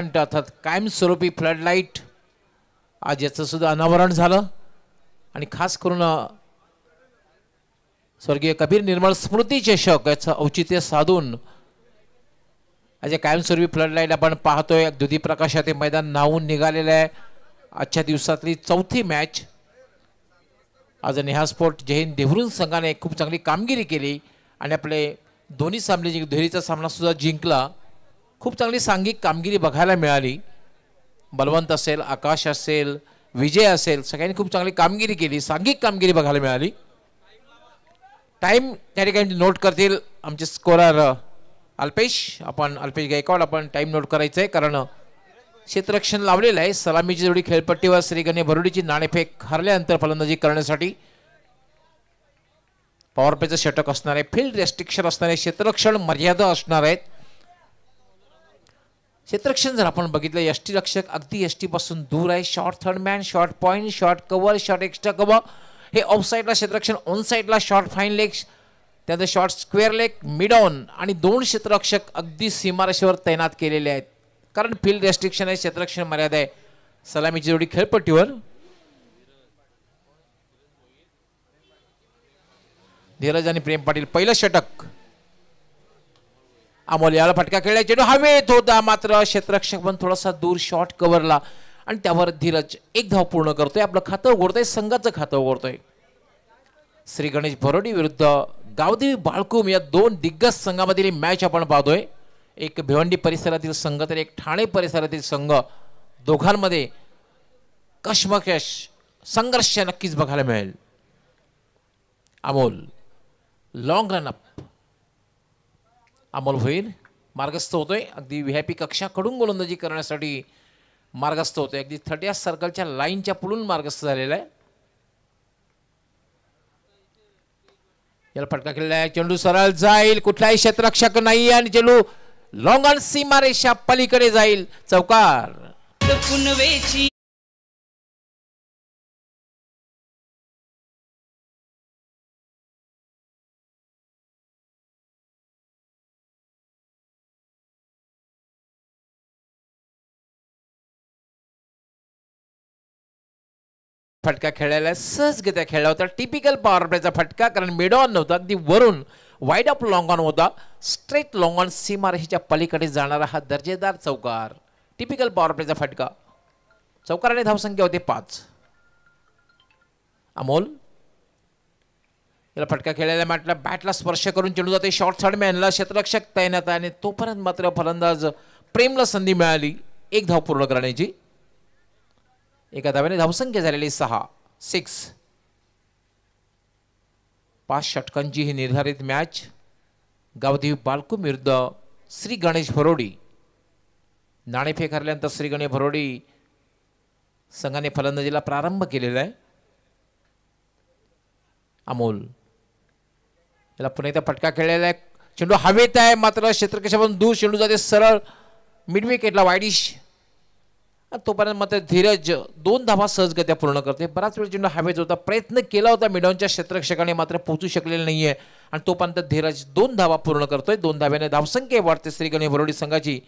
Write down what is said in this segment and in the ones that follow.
अर्थात कायमस्वरूपी फ्लडलाईट आज याचं सुद्धा अनावरण झालं. आणि खास करून स्वर्गीय कबीर निर्मळ स्मृती चषक याचं औचित्य साधून आज या कायमस्वरूपी फ्लड लाइट आपण पाहतोय. दुधी प्रकाशात हे मैदान नाहून निघालेलं आहे. आजच्या दिवसातली चौथी मॅच आज नेहा स्पोर्ट जैन देहरून संघाने खूप चांगली कामगिरी केली. आणि आपले दोन्ही सामने जिंक दुहेरीचा सामना सुद्धा जिंकला. खूप चांगली सांघिक कामगिरी बघायला मिळाली. बलवंत असेल आकाश असेल विजय असेल सगळ्यांनी खूप चांगली कामगिरी केली सांघिक कामगिरी बघायला मिळाली. टाईम त्या ठिकाणी नोट करतील आमचे स्कोरर अल्पेश. आपण अल्पेश गायकवाड आपण टाईम नोट करायचं आहे कारण क्षेत्ररक्षण लावलेलं आहे. सलामीची जोडी खेळपट्टीवर श्रीगणे भरुडीची नाणेफेक हरल्यानंतर फलंदाजी करण्यासाठी. पॉवर प्लेचं षटक असणार आहे फील्ड रेस्ट्रिक्शन असणार आहे क्षेत्ररक्षण मर्यादा असणार आहेत. क्षेत्ररक्षण जर आपण बघितलं यष्टी रक्षक अगदी यष्टीपासून दूर आहे. Short third man short point short cover short extra cover हे ऑफ साईडला क्षेत्ररक्षण ऑन साईडला शॉर्ट फाईन लेग त्यानंतर short square leg mid on आणि दोन क्षेत्ररक्षक अगदी सीमारेषेवर तैनात केलेले आहेत. कारण फील्ड रेस्ट्रिक्शन आहे क्षेत्ररक्षण मर्यादा आहे. सलामीची जोडी खेळपट्टीवर. धीरज आणि प्रेम पाटील पहिलं षटक. अमोल याला फटका खेळला चेंडू हवेत होता मात्र क्षेत्ररक्षक पण थोडासा दूर शॉर्ट कव्हरला आणि त्यावर धीरज एक धाव पूर्ण करतोय. आपलं खातं उघडतोय संघाचं खातं उघडतोय. श्री गणेश भरोडी विरुद्ध गावदेवी बाळकुम या दोन दिग्गज संघामधील मॅच आपण पाहतोय. एक भिवंडी परिसरातील संघ तर एक ठाणे परिसरातील संघ. दोघांमध्ये कशमकश संघर्ष नक्कीच बघायला मिळेल. Amol long run up Amol होईल मार्गस्थ होतोय. अगदी व्ही आय पी कक्षाकडून गोलंदाजी करण्यासाठी मार्गस्थ होतोय. अगदी थर्टी सर्कलच्या लाईनच्या पुढून मार्गस्थ झालेला आहे. याला फटका खेळला आहे. चेंडू सरळ जाईल. कुठलाही क्षेत्ररक्षक नाही आणि चेंडू लॉंग ऑन सीमारेषा पलीकडे जाईल. चौकार. फटका खेळायला सहजगत्या खेळला होता. टिपिकल पॉवर प्लेचा फटका कारण मिड ऑन नव्हता अगदी वरून वाईड अप लॉंग ऑन होता. स्ट्रेट लॉंग ऑन सीमारेषेच्या पलीकडे जाणारा हा दर्जेदार चौकार. टिपिकल पॉवर प्लेचा फटका. चौकाराने धावसंख्या होते पाच. अमोल? याला फटका खेळायला म्हटलं बॅटला स्पर्श करून चेंडू जाते. शॉर्ट थर्ड मॅनला क्षेत्ररक्षक तैनात आहे आणि तोपर्यंत मात्र फलंदाज प्रेमला संधी मिळाली. एक धाव पूर्ण करण्याची. एका धाव्याने धावसंख्या झालेली सहा सिक्स पाच षटकांची ही निर्धारित मॅच गावदेवी बालकू विरुद्ध श्री गणेश भरोडी. नाणेफेक हरल्यानंतर श्री गणेश भरोडी संघाने फलंदाजीला प्रारंभ केलेला आहे. अमोल. याला पुन्हा एकदा फटका खेळलेला आहे. चेंडू हवेत आहे मात्र क्षेत्रकशापासून दूर चेंडू जाते सरळ मिड विकेटला तोपर्यंत मात्र धीरज दोन धावा सहजगत्या पूर्ण करते. बराच वेळ चेंडू हवेत होता प्रयत्न केला होता मिडॉनच्या क्षेत्रक्षकाने मात्र पोहोचू नाही नाहीये. आणि तोपर्यंत धीरज दोन धावा पूर्ण करतोय. दोन धाव्याने धावसंख्या वाढते. श्रीगणी बरोडी संघाची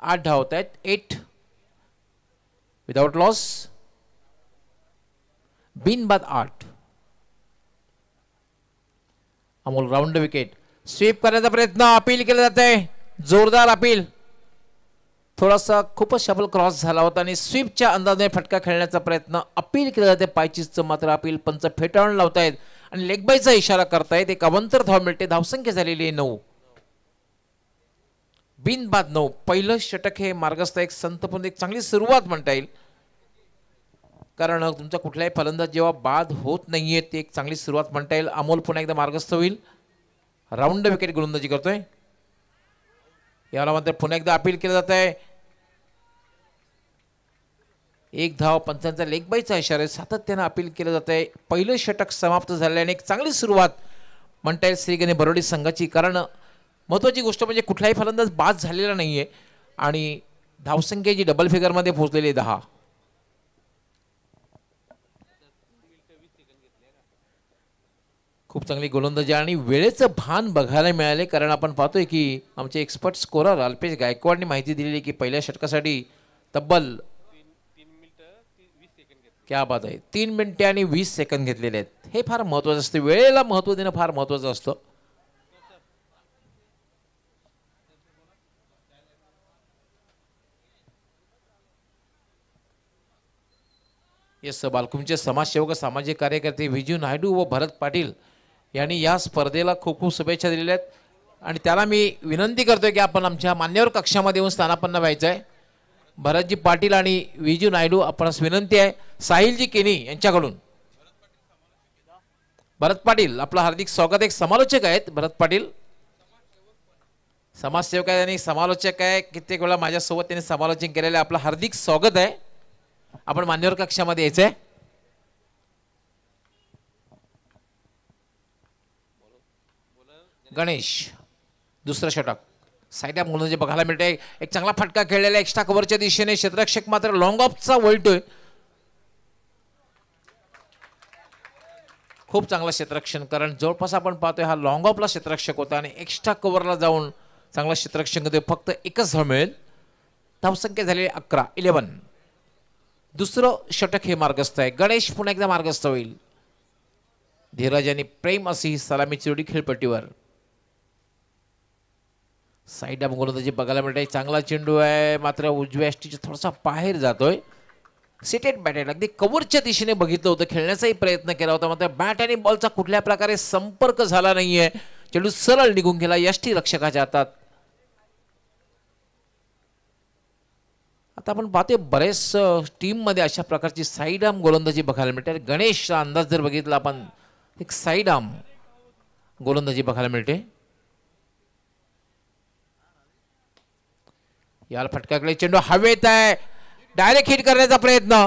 आठ धाव होत आहेत. एट विदाउट लॉस बिन बाद आठ. अमोल राऊंड विकेट स्वीप करण्याचा प्रयत्न अपील केला जात आहे जोरदार अपील. थोडासा खूपच शबल क्रॉस झाला होता आणि स्वीपच्या अंदाजाने फटका खेळण्याचा प्रयत्न अपील केला जाते. पायचीसचं मात्र अपील पंच फेटाळून लावतायत आणि लेगबाईचा इशारा करतायत. एक अवंतर धाव मिळते. धावसंख्या झालेली आहे नऊ. बिन बाद नऊ. पहिलं षटक हे मार्गस्थ एक संतपून एक चांगली सुरुवात म्हणता येईल. कारण तुमचा कुठलाही फलंदाज जेव्हा बाद होत नाहीये ती एक चांगली सुरुवात म्हणता येईल. अमोल पुन्हा एकदा मार्गस्थ होईल. राऊंड विकेट गोलंदाजी करतोय. याला मात्र पुन्हा एकदा अपील केलं जात आहे एक धाव पंचांचा लेखबाईचा इशारा सातत्यानं अपील केलं जात आहे पहिलं षटक समाप्त झाल्याने एक चांगली सुरुवात म्हणता येईल. श्रीगणे बरोडी संघाची. कारण महत्त्वाची गोष्ट म्हणजे कुठलाही फलंदाज बाद झालेला नाही आहे आणि धावसंख्या जी डबल फिगरमध्ये पोहोचलेली आहे दहा. खूप चांगली गोलंदाजी आणि वेळेचं भान बघायला मिळाले. कारण आपण पाहतोय की आमचे एक्सपर्ट स्कोरर अल्पेश गायकवाडने माहिती दिलेली की पहिल्या षटकासाठी तब्बल क्या बात आहे. तीन मिनिटे आणि वीस सेकंद घेतलेले आहेत. हे फार महत्वाचं असतं. वेळेला महत्त्व देणं फार महत्वाचं असतं. येस बालकुमचे समाजसेवक सामाजिक कार्यकर्ते विजू नायडू व भरत पाटील यांनी या स्पर्धेला खूप खूप शुभेच्छा दिलेल्या आहेत. आणि त्याला मी विनंती करतोय की आपण आमच्या मान्यवर कक्षामध्ये येऊन स्थानापन्न व्हायचं आहे भरतजी पाटील आणि विजू नायडू आपणास विनंती आहे साहिलजी केनी यांच्याकडून. भरत पाटील आपलं हार्दिक स्वागत. एक समालोचक आहेत भरत पाटील. समाजसेवक आहेत आणि समालोचक आहे. कित्येक वेळा माझ्यासोबत त्यांनी समालोचन केलेलं आहे. आपलं हार्दिक स्वागत आहे. आपण मान्यवर कक्षामध्ये यायचं आहे गणेश दुसरं षटक. साईड म्हणून बघायला मिळते एक चांगला फटका खेळलेला एक्स्ट्रा कव्हरच्या दिशेने क्षेत्ररक्षक मात्र लॉंग ऑफचा वळतोय खूप चांगला क्षेत्ररक्षण. कारण जवळपास आपण पाहतोय हा लॉंग ऑफला क्षेत्ररक्षक होता आणि एक्स्ट्रा कव्हरला जाऊन चांगला क्षेत्ररक्षण करतोय फक्त एकच धाव मिळेल. धावसंख्या झालेली अकरा इलेव्हन दुसरं षटक हे मार्गस्थ आहे. गणेश पुन्हा एकदा मार्गस्थ होईल. धीरज आणि प्रेम अशी ही सलामी चिवडी खेळपट्टीवर. साईड गोलंदाजी बघायला मिळते चांगला चेंडू आहे मात्र उजव्या अष्टीच्या थोडासा बाहेर जातोय. सिटेड बॅट आहे. अगदी कवरच्या दिशेने बघितलं होतं. खेळण्याचाही प्रयत्न केला होता मात्र बॅट आणि बॉलचा कुठल्या प्रकारे संपर्क झाला नाहीये. चेंडू सरळ निघून गेला. यष्टी रक्षकाच्या हातात. आता आपण पाहतोय बरेच टीममध्ये अशा प्रकारची साईड आर्म गोलंदाजी बघायला मिळते. गणेशचा अंदाज जर बघितला आपण एक साईड आर्म गोलंदाजी बघायला मिळते. याला फटकाकडे चेंडू हवेत आहे. डायरेक्ट हिट करण्याचा प्रयत्न.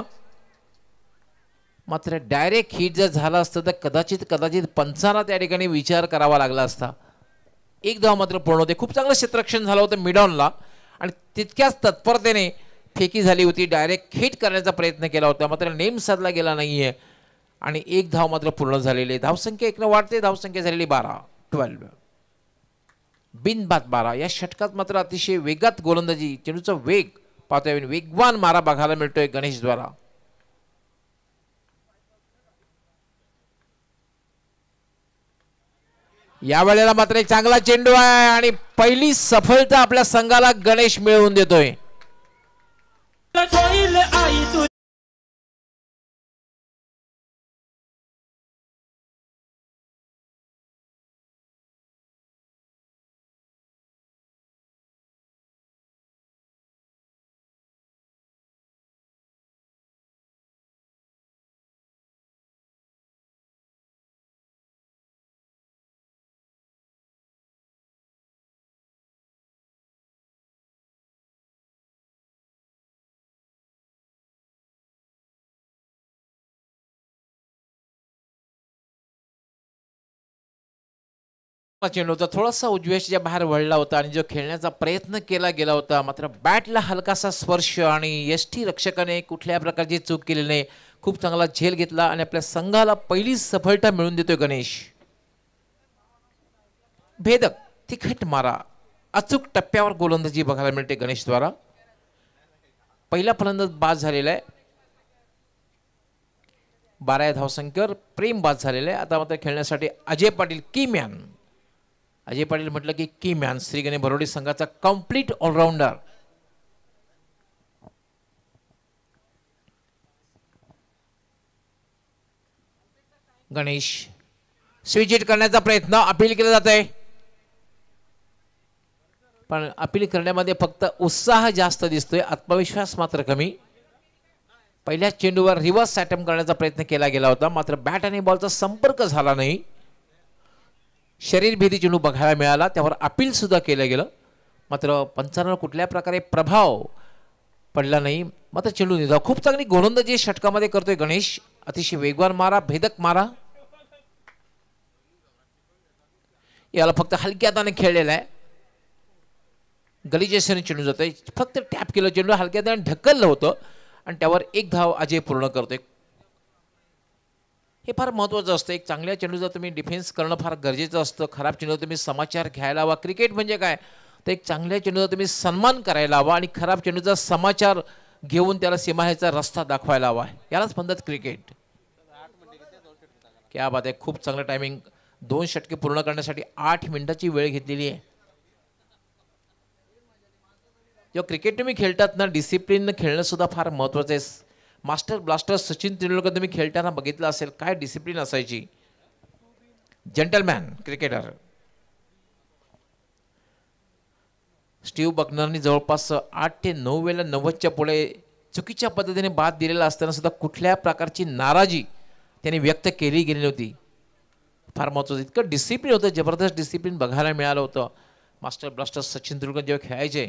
मात्र डायरेक्ट हिट जर झाला असतं तर कदाचित कदाचित पंचाला त्या ठिकाणी विचार करावा लागला असता. एक धाव मात्र पूर्ण होते. खूप चांगलं क्षेत्ररक्षण झालं होतं मिडॉनला. आणि तितक्याच तत्परतेने फेकी झाली होती. डायरेक्ट हिट करण्याचा प्रयत्न केला होता. मात्र नेम साधला गेला नाहीये. आणि एक धाव मात्र पूर्ण झालेली आहे. धावसंख्या एकनं वाढते. धावसंख्या झालेली बारा. ट्वेल्व बिनबाद बारा. या षटकात मात्र अतिशय वेगात गोलंदाजी चेंडूचा वेग पाहतोय वेगवान मारा बघायला मिळतोय गणेशद्वारा या वेळेला मात्र एक चांगला चेंडू आहे आणि पहिली सफलता आपल्या संघाला गणेश मिळवून देतोय. चेंडू होता थोडासा उजव्याच्या बाहेर वळला होता आणि जो खेळण्याचा प्रयत्न केला गेला होता मात्र बॅटला हलकासा स्पर्श आणि एस टी रक्षकाने कुठल्या प्रकारची चूक केली नाही. खूप चांगला झेल घेतला आणि आपल्या संघाला पहिली सफलता मिळवून देतोय गणेश. भेदक तिखट मारा. अचूक टप्प्यावर गोलंदाजी बघायला मिळते गणेशद्वारा पहिला फलंदाज बाद झालेला आहे. बारा धावसंख्येवर प्रेम बाद झालेला आहे. आता मात्र खेळण्यासाठी अजय पाटील किमॅन अजय पाटील म्हटलं की की मॅन श्रीगणे बरोडी संघाचा कंप्लीट ऑलराऊंडर गणेश स्विच करण्याचा प्रयत्न अपील केला जात आहे पण अपील करण्यामध्ये फक्त उत्साह जास्त दिसतोय आत्मविश्वास मात्र कमी. पहिल्याच चेंडूवर रिव्हर्स अटेम्प्ट करण्याचा प्रयत्न केला गेला होता मात्र बॅट आणि बॉलचा संपर्क झाला नाही. शरीरभेदी चेंडू बघायला मिळाला. त्यावर अपीलसुद्धा केलं गेलं. मात्र पंचांवर कुठल्या प्रकारे प्रभाव पडला नाही. मात्र चेंडू निधा खूप चांगली गोलंदाजी षटकामध्ये करतोय गणेश. अतिशय वेगवान मारा भेदक मारा. याला फक्त हलक्या हाताने खेळलेला आहे. गलिजेसने चेंडू जातोय. आहे फक्त टॅप केलं चेंडू हलक्या हाताने ढकललं होतं. आणि त्यावर एक धाव अजय पूर्ण करतोय. हे फार महत्त्वाचं असतं. एक चांगल्या चेंडूचा तुम्ही डिफेन्स करणं फार गरजेचं असतं. खराब चेंडूचा तुम्ही समाचार घ्यायला हवा. क्रिकेट म्हणजे काय? तर एक चांगल्या चेंडूचा तुम्ही सन्मान करायला हवा आणि खराब चेंडूचा समाचार घेऊन त्याला सीमाहेचा रस्ता दाखवायला हवा. यालाच म्हणतात क्रिकेट क्या बात आहे. खूप चांगलं टायमिंग दोन षटके पूर्ण करण्यासाठी आठ मिनिटाची वेळ घेतलेली आहे. जेव्हा क्रिकेट तुम्ही खेळतात ना डिसिप्लिन खेळणं सुद्धा फार महत्त्वाचं आहे. मास्टर ब्लास्टर सचिन तेंडुलकर तुम्ही खेळताना बघितलं असेल काय डिसिप्लिन असायची? जेंटलमॅन क्रिकेटर स्टीव्ह बकनरनी जवळपास आठ ते नऊ वेळेला नव्वदच्या पुढे चुकीच्या पद्धतीने बाद दिलेला असताना सुद्धा कुठल्या प्रकारची नाराजी त्यांनी व्यक्त केली गेली नव्हती. फार महत्त्वाचं इतकं डिसिप्लिन होतं जबरदस्त डिसिप्लिन बघायला मिळालं होतं. मास्टर ब्लास्टर सचिन तेंडुलकर जेव्हा खेळायचे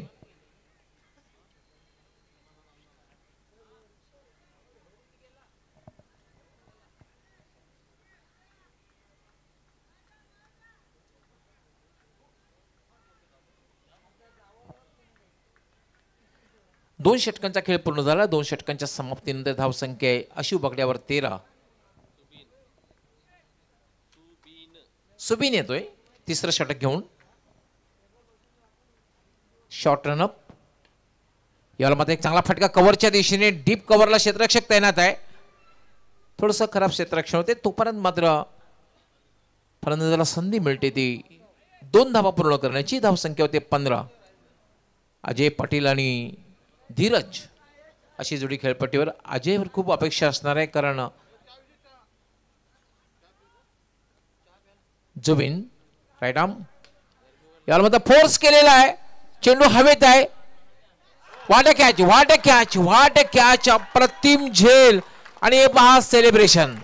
दोन षटकांचा खेळ पूर्ण झाला. दोन षटकांच्या समाप्तीनंतर धावसंख्या आहे. अशी बगड्यावर तेरा. सुबीन येतोय. तिसरं षटक घेऊन. शॉर्ट रनअप याला मात्र एक चांगला फटका कव्हरच्या दिशेने डीप कव्हरला क्षेत्ररक्षक तैनात आहे. थोडंसं खराब क्षेत्ररक्षण होते. तोपर्यंत मात्र फलंदाजाला संधी मिळते ती. दोन धावा पूर्ण करण्याची धावसंख्या होते पंधरा. अजय पाटील आणि धीरज अशी जोडी खेळपट्टीवर. अजयवर खूप अपेक्षा असणार आहे कारण जुबिन राईट यावर याला फोर्स केलेला आहे. चेंडू हवेत आहे. वाट कॅच वाट कॅच वाट कॅच अप्रतिम झेल. आणि हे पहा सेलिब्रेशन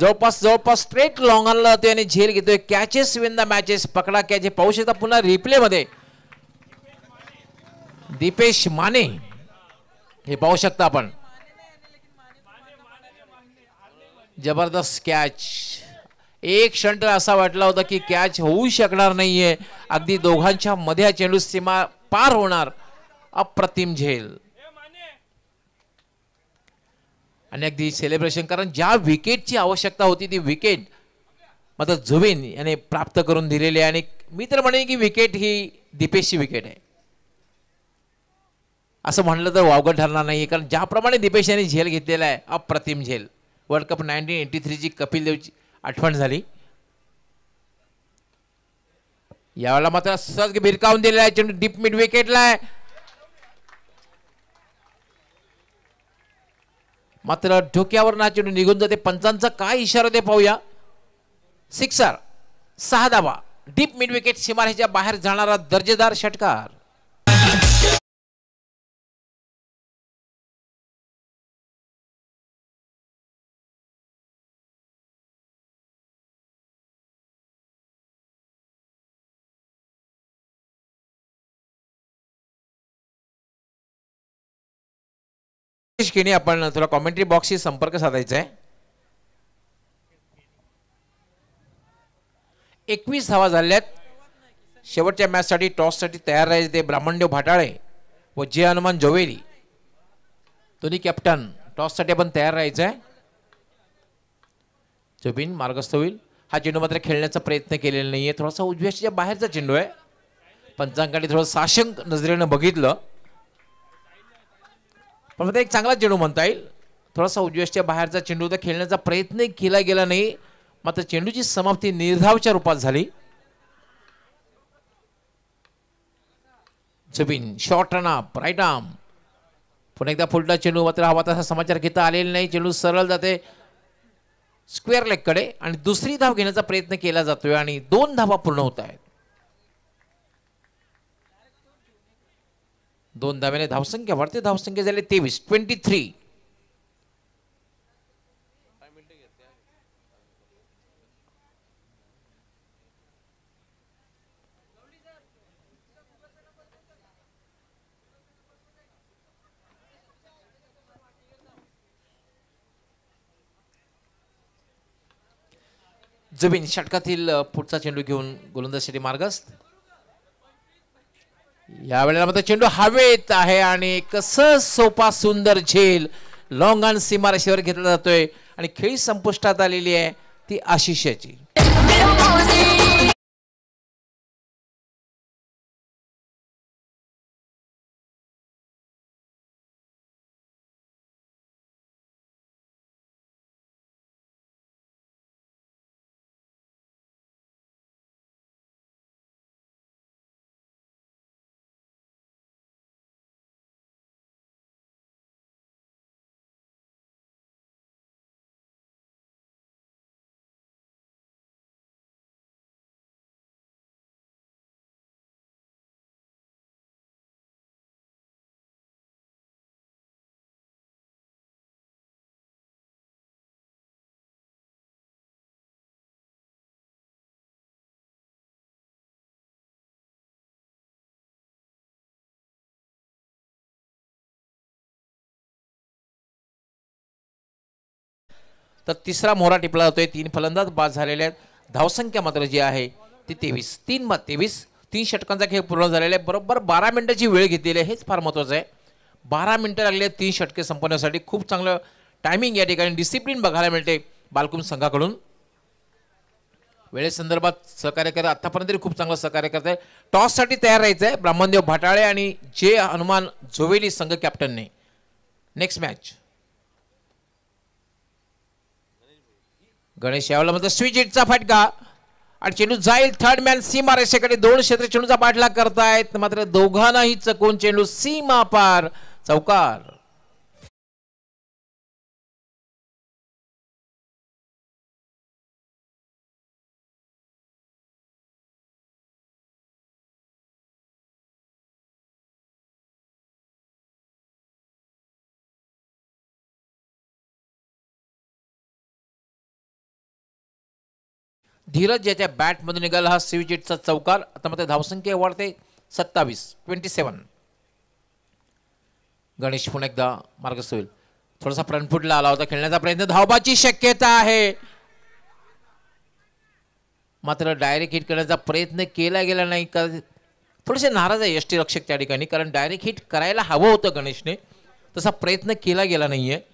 जवळपास जवळपास स्ट्रेट लॉंग आणला जातोय आणि झेल घेतोय. कॅचेस विन द मॅचेस पकडा कॅचे पाहू शकता पुन्हा रिप्ले मध्ये. दीपेश माने. हे पाहू शकता आपण. जबरदस्त कॅच एक क्षण असा वाटला होता की कॅच होऊ शकणार नाहीये. अगदी दोघांच्या मध्ये चेंडू सीमा पार होणार. अप्रतिम झेल. आणि अगदी सेलिब्रेशन कारण ज्या विकेटची आवश्यकता होती ती विकेट मात्र जुबिन याने प्राप्त करून दिलेली आहे. आणि मी तर म्हणेन की विकेट ही दीपेशची विकेट आहे. असं म्हणलं तर वावगं ठरणार नाही कारण ज्याप्रमाणे दीपेश यांनी झेल घेतलेला आहे अप्रतिम झेल. वर्ल्ड कप नाईन्टीन एटी थ्रीची कपिल देवची आठवण झाली. यावेळेला मात्र सहज भिरकावून दिलेला आहे. चेंडू डीप मिड विकेटला आहे. मात्र डोक्यावर ना चेंडू निघून जाते. पंचांचा काय इशारा ते पाहूया. सिक्सर सहा धावा. डीप मिड विकेट सीमारेच्या बाहेर जाणारा दर्जेदार षटकार. केणी आपण तुला कॉमेंट्री बॉक्सशी संपर्क साधायचा आहे. एकवीस धावा झाल्यात. शेवटच्या मॅचसाठी टॉससाठी तयार राहायचे ते ब्राह्मणदेव भाटाळे व जे हनुमान जोवेरी दोन्ही कॅप्टन टॉससाठी आपण तयार राहायचं आहे. जबीन मार्गस्थ होईल. हा चेंडू मात्र खेळण्याचा प्रयत्न केलेला नाही आहे थोडासा उजव्याच्या बाहेरचा चेंडू आहे. पंचांकडे थोडं साशंक नजरेनं बघितलं. पण फक्त एक चांगला चेंडू म्हणता येईल. थोडासा उजव्याच्या बाहेरचा चेंडू तर खेळण्याचा प्रयत्न केला गेला नाही. मात्र चेंडूची समाप्ती निर्धावच्या रूपात झाली. Jabin short run up right arm पुन्हा एकदा फुलटा चेंडू मात्र हवा तसा समाचार घेता आलेला नाही. चेंडू सरळ जाते. स्क्वेअर लेगकडे आणि दुसरी धाव घेण्याचा प्रयत्न केला जातोय. आणि दोन धावा पूर्ण होत आहेत. दोन धाव्याने धावसंख्या वाढते धावसंख्या झाली तेवीस ट्वेंटी थ्री जमीन षटकातील पुढचा चेंडू घेऊन गोलंदाजसाठी मार्गस्थ. या वेळेला मात्र चेंडू हवेत आहे आणि कसं सोपा सुंदर झेल लॉंग ऑन सीमारेषेवर घेतला जातोय. आणि खेळी संपुष्टात आलेली आहे ती आशिषाची. तर तिसरा मोहरा टिपला जातोय. तीन फलंदाज बाद झालेले आहेत. धावसंख्या मात्र जी आहे ती तेवीस. तीन मग तेवीस. तीन षटकांचा खेळ पूर्ण झालेला आहे बरोबर बारा मिनिटाची वेळ घेतलेली आहे. हेच फार महत्त्वाचं आहे. बारा मिनटं लागले तीन षटके संपवण्यासाठी. खूप चांगलं टायमिंग या ठिकाणी. डिसिप्लिन बघायला मिळते बालकुम संघाकडून. वेळेसंदर्भात सहकार्य करत आत्तापर्यंत तरी खूप चांगलं सहकार्य करत आहे. टॉससाठी तयार राहायचं आहे. ब्राह्मणदेव भाटाळे आणि जे हनुमान झोवेली संघ कॅप्टनने नेक्स्ट मॅच गणेश यावला म्हणतो स्विच हिटचा फटका. आणि चेंडू जाईल थर्ड मॅन सीमा रेषेकडे. दोन क्षेत्र चेंडूचा पाठलाग करतायत मात्र दोघांनाही चकून चेंडू सीमा पार. चौकार. धीरज ज्याच्या बॅटमधून निघाला हा सिविजेटचा चौकार. आता मात्र धावसंख्या वाढते. सत्तावीस ट्वेंटी सेवन गणेश पुन्हा एकदा मार्गस्थ होईल. थोडासा फ्रंटफुटला आला होता खेळण्याचा प्रयत्न. धावबाची शक्यता आहे. मात्र डायरेक्ट हिट करण्याचा प्रयत्न केला गेला नाही. का थोडेसे नाराज आहे यष्टी रक्षक त्या ठिकाणी. कारण डायरेक्ट हिट करायला हवं होतं गणेशने. तसा प्रयत्न केला गेला नाही आहे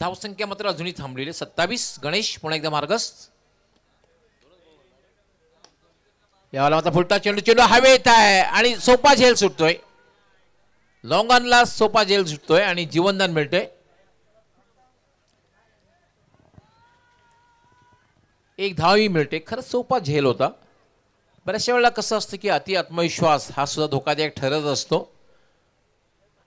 धावसंख्या मात्र अजूनही थांबलेली सत्तावीस गणेश पुन्हा एकदा मार्गस्थ. यावाला मात्र फुलटा चेंडू चेंडू हवेत आहे. आणि सोपा झेल सुटतोय. लॉंगॉनला सोपा झेल सुटतोय आणि जीवनदान मिळतोय. एक धावही मिळते. खरंच सोपा झेल होता. बऱ्याचशा वेळेला कसं असतं की अति आत्मविश्वास हा सुद्धा धोकादायक ठरत असतो.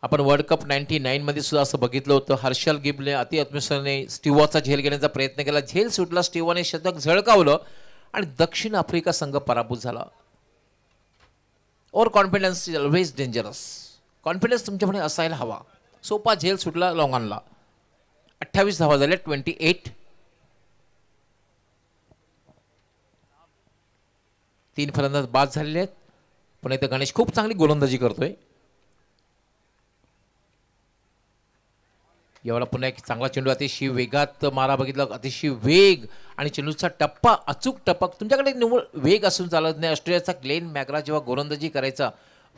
आपण वर्ल्ड कप नाईन्टी नाईनमध्ये सुद्धा असं बघितलं होतं. हर्षल गिबने अति आत्मविश्वासाने स्टिवाचा झेल घेण्याचा प्रयत्न केला. झेल सुटला स्टिवाने शतक झळकावलं आणि दक्षिण आफ्रिका संघ पराभूत झाला. Over confidence is always dangerous confidence तुमच्याकडे असायला हवा. सोपा झेल सुटला लॉंगॉनला अठ्ठावीस धावा झाल्या ट्वेंटी एट तीन फलंदाज बाद झालेले आहेत. पण इथं गणेश खूप चांगली गोलंदाजी करतोय. यावेळेला पुन्हा एक चांगला चेंडू अतिशय वेगात मारा बघितला. अतिशय वेग आणि चेंडूचा टप्पा अचूक टप्पा. तुमच्याकडे निव्वळ वेग असून चालत नाही. ऑस्ट्रेलियाचा ग्लेन मॅग्रा जेव्हा गोलंदाजी करायचा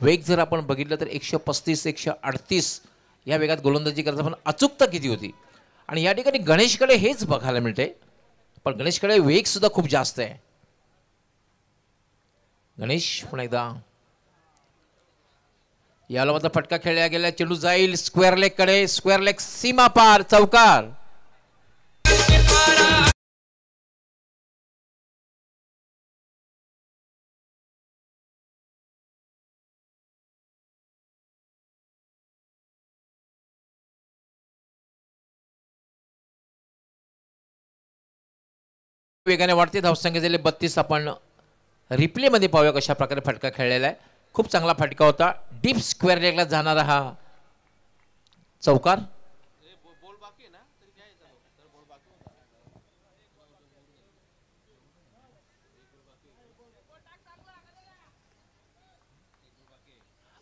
वेग जर आपण बघितलं तर एकशे पस्तीस एकशे अडतीस या वेगात गोलंदाजी करायचा. पण अचूकता किती होती? आणि या ठिकाणी गणेशकडे हेच बघायला मिळते पण गणेशकडे वेगसुद्धा खूप जास्त आहे. गणेश पुन्हा एकदा. याला मात्र फटका खेळला गेला चेंडू जाईल स्क्वेअर लेगकडे. स्क्वेअर लेग सीमा पार. चौकार. वेगाने वाढते धावसंख्या झाले बत्तीस. आपण रिप्लेमध्ये पाहूया कशा प्रकारे फटका खेळलेला आहे. खूप चांगला फटका होता. डीप स्क्वेअर लेगला जाणारा हा चौकार.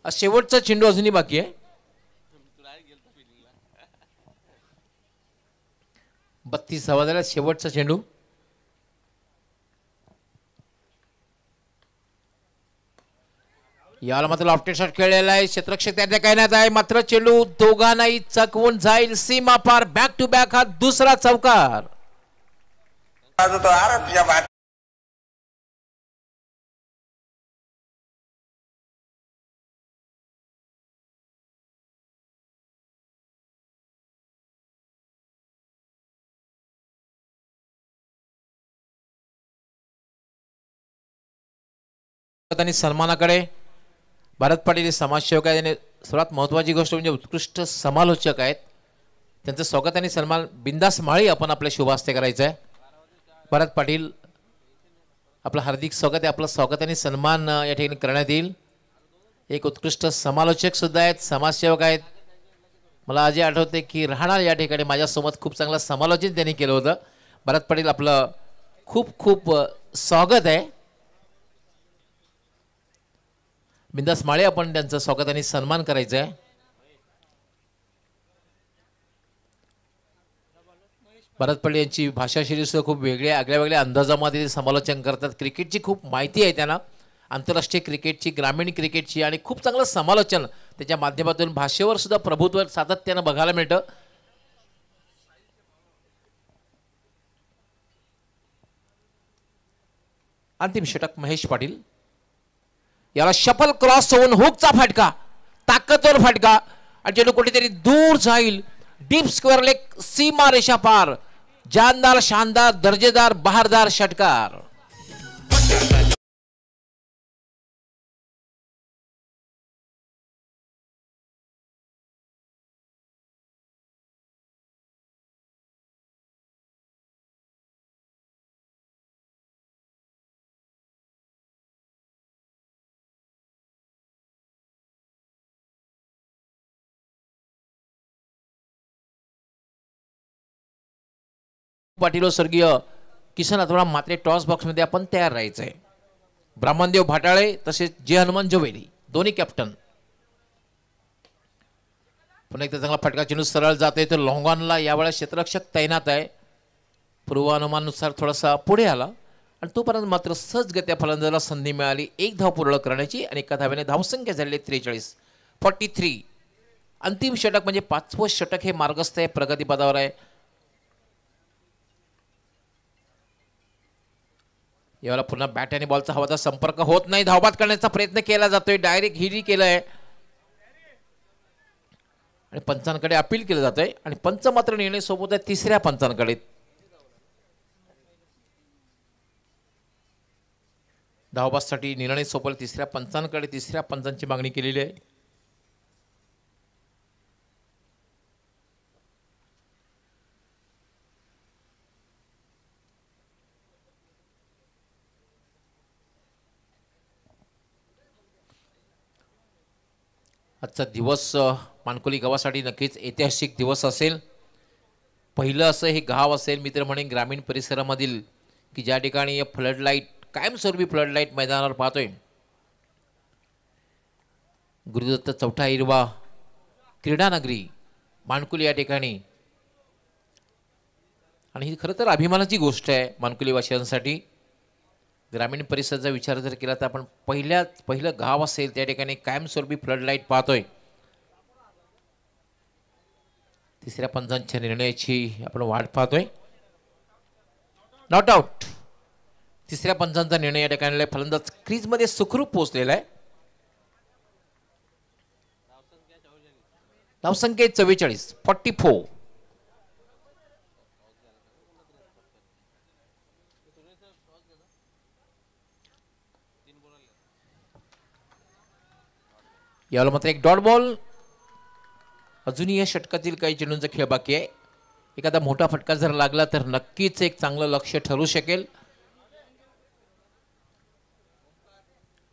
शेवटचा चेंडू अजूनही बाकी आहे. बत्तीस हवा झाला शेवटचा चेंडू. याला मात्र लॉफ्टेड शॉट खेळलेला आहे. क्षेत्रक्षेत्र त्या नाही आहे. मात्र चेंडू दोघांनाही चकवून जाईल. सीमा पार बॅक टू बॅक हा दुसरा चौकार. आणि सलमानाकडे भारत पाटील हे समाजसेवक आहेत आणि सर्वात महत्त्वाची गोष्ट म्हणजे उत्कृष्ट समालोचक आहेत. त्यांचं स्वागत आणि सन्मान बिंदास माळी आपण आपल्या शुभास्ते करायचं आहे. भारत पाटील आपलं हार्दिक स्वागत आहे. आपलं स्वागत आणि सन्मान या ठिकाणी करण्यात येईल. एक उत्कृष्ट समालोचक सुद्धा आहेत समाजसेवक आहेत. मला आजी आठवते की राहणार या ठिकाणी माझ्यासोबत खूप चांगलं समालोचन त्यांनी केलं होतं. भारत पाटील आपलं खूप खूप स्वागत आहे. बिंदास माळे आपण त्यांचं स्वागत आणि सन्मान करायचं आहे भरत पडे यांची भाषाशैली सुद्धा खूप वेगळ्या आगळ्या वेगळ्या अंदाजामध्ये ते समालोचन करतात. क्रिकेटची खूप माहिती आहे त्यांना. आंतरराष्ट्रीय क्रिकेटची ग्रामीण क्रिकेटची आणि खूप चांगलं समालोचन त्याच्या माध्यमातून भाषेवर सुद्धा प्रभुत्व सातत्यानं बघायला मिळतं. अंतिम षटक महेश पाटील. याला शफल क्रॉस होऊन हुकचा फटका ताकदवर फटका आणि चेंडू कुठेतरी दूर जाईल डीप स्क्वेअर लेग सीमा रेषा पार जानदार शानदार दर्जेदार बहारदार षटकार. पाटील हो, स्वर्गीय किसन अथवा मात्रे टॉस बॉक्समध्ये आपण तयार राहायचं आहे ब्राह्मणदेव भाटाळे तसेच जे हनुमान जवेली दोन्ही कॅप्टन पुन्हा एकदा चांगला फटका चेंडू सरळ जातोय तर लॉंगॉनला यावेळेस क्षेत्ररक्षक तैनात आहे. पूर्वानुमानानुसार थोडासा पुढे आला आणि तोपर्यंत मात्र सहजगत्या फलंदाजाला संधी मिळाली. एक धाव पूर्ण करण्याची आणि एका धाव्याने धावसंख्या झालेली त्रेचाळीस. फॉर्टी थ्री अंतिम षटक म्हणजे पाचवं षटक हे मार्गस्थ आहे प्रगतीपदावर आहे. यावेळेला पुन्हा बॅट आणि बॉलचा हवाचा संपर्क होत नाही. धावबाद करण्याचा प्रयत्न केला जातोय. डायरेक्ट हिरी केलंय. आणि पंचांकडे अपील केलं जातंय. आणि पंच मात्र निर्णय सोबत आहे तिसऱ्या पंचांकडे. धावबाजसाठी निर्णय सोबत तिसऱ्या पंचांकडे तिसऱ्या पंचांची मागणी केलेली आहे. आजचा दिवस मानकुली मानकोली गावासाठी नक्कीच ऐतिहासिक दिवस असेल. पहिलं असं हे गाव असेल मी तर म्हणेन ग्रामीण परिसरामधील की ज्या ठिकाणी फ्लड लाइट कायमस्वरूपी फ्लड लाइट मैदानावर पाहतोय. गुरुदत्त चौथा हिरवा क्रीडानगरी मानकुली या ठिकाणी. आणि ही खरं तर अभिमानाची गोष्ट आहे मानकुलीवासियांसाठी. ग्रामीण परिसराचा विचार जर केला तर आपण पहिल्या पहिलं गाव असेल त्या ठिकाणी कायमस्वरूपी फ्लड लाइट पाहतोय. तिसऱ्या पंचांच्या निर्णयाची आपण वाट पाहतोय. नॉट आउट तिसऱ्या पंचांचा निर्णय या ठिकाणी फलंदाज क्रीजमध्ये सुखरूप पोहोचलेला आहे. धावसंख्या चव्वेचाळीस. फॉर्टी फोर याला मात्र एक डॉट बॉल. अजूनही या षटकातील काही चेंडूंचा खेळ बाकी आहे. एखादा मोठा फटका जर लागला तर नक्कीच एक चांगलं लक्ष ठरू शकेल.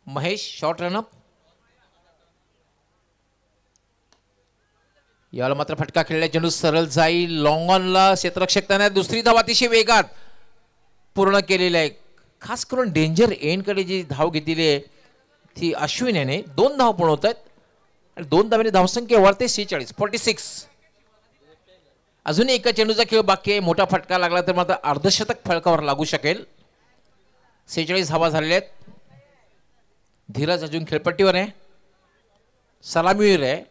महेश शॉर्ट रनअप याला मात्र फटका खेळल्या चेंडू सरळ जाईल. लॉंग ऑनला क्षेत्ररक्षक त्याने दुसरी धाव अतिशय वेगात पूर्ण केलेली आहे. खास करून डेंजर एंडकडे जी धाव घेतलेली आहे ती अश्विन याने दोन धाव पूर्ण होत आहेत. आणि दोन धाव्याने धावसंख्या वाढते सेहेचाळीस फोर्टी सिक्स अजूनही एका चेंडूचा खेळ बाकी आहे. मोठा फटका लागला तर मात्र अर्धशतक फळकावर लागू शकेल. सेहेचाळीस धावा झालेल्या आहेत. धीरज अजून खेळपट्टीवर आहे. सलामीवीर आहे.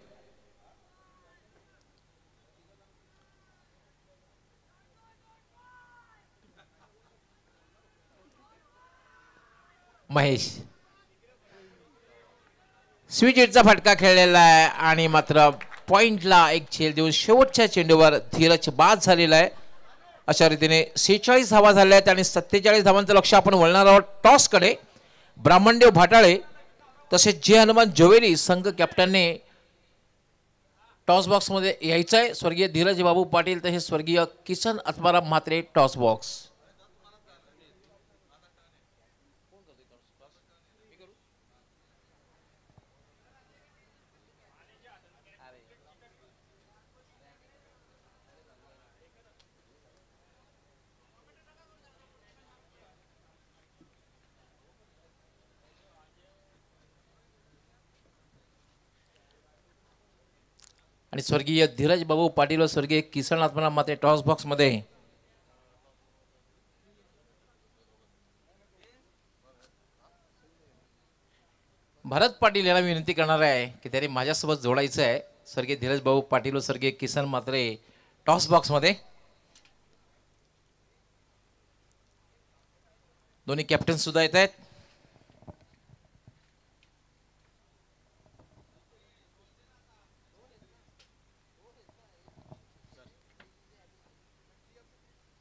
महेश. स्विजिटचा फटका खेळलेला आहे आणि मात्र पॉईंटला एक झेल देऊन शेवटच्या चेंडूवर धीरज बाद झालेला आहे. अशा रीतीने सेहेचाळीस धावा झाल्या आहेत आणि सत्तेचाळीस धावांचं लक्ष आपण वळणार आहोत टॉसकडे. ब्राह्मणदेव भाटाळे तसेच जे हनुमान जोवेरी संघ कॅप्टनने टॉस बॉक्समध्ये यायचं आहे स्वर्गीय धीरज बाबू पाटील तसेच स्वर्गीय किसन आत्माराम म्हात्रे टॉस बॉक्स आणि स्वर्गीय धीरज बाबू पाटील व स्वर्गीय किसन आत्माराम मात्रे टॉस बॉक्समध्ये. भरत पाटील यांना विनंती करणार आहे की त्यांनी माझ्यासोबत जोडायचं आहे. स्वर्गीय धीरज भाऊ पाटील व स्वर्गीय किसन मात्रे टॉस बॉक्समध्ये. दोन्ही कॅप्टन सुद्धा येत आहेत.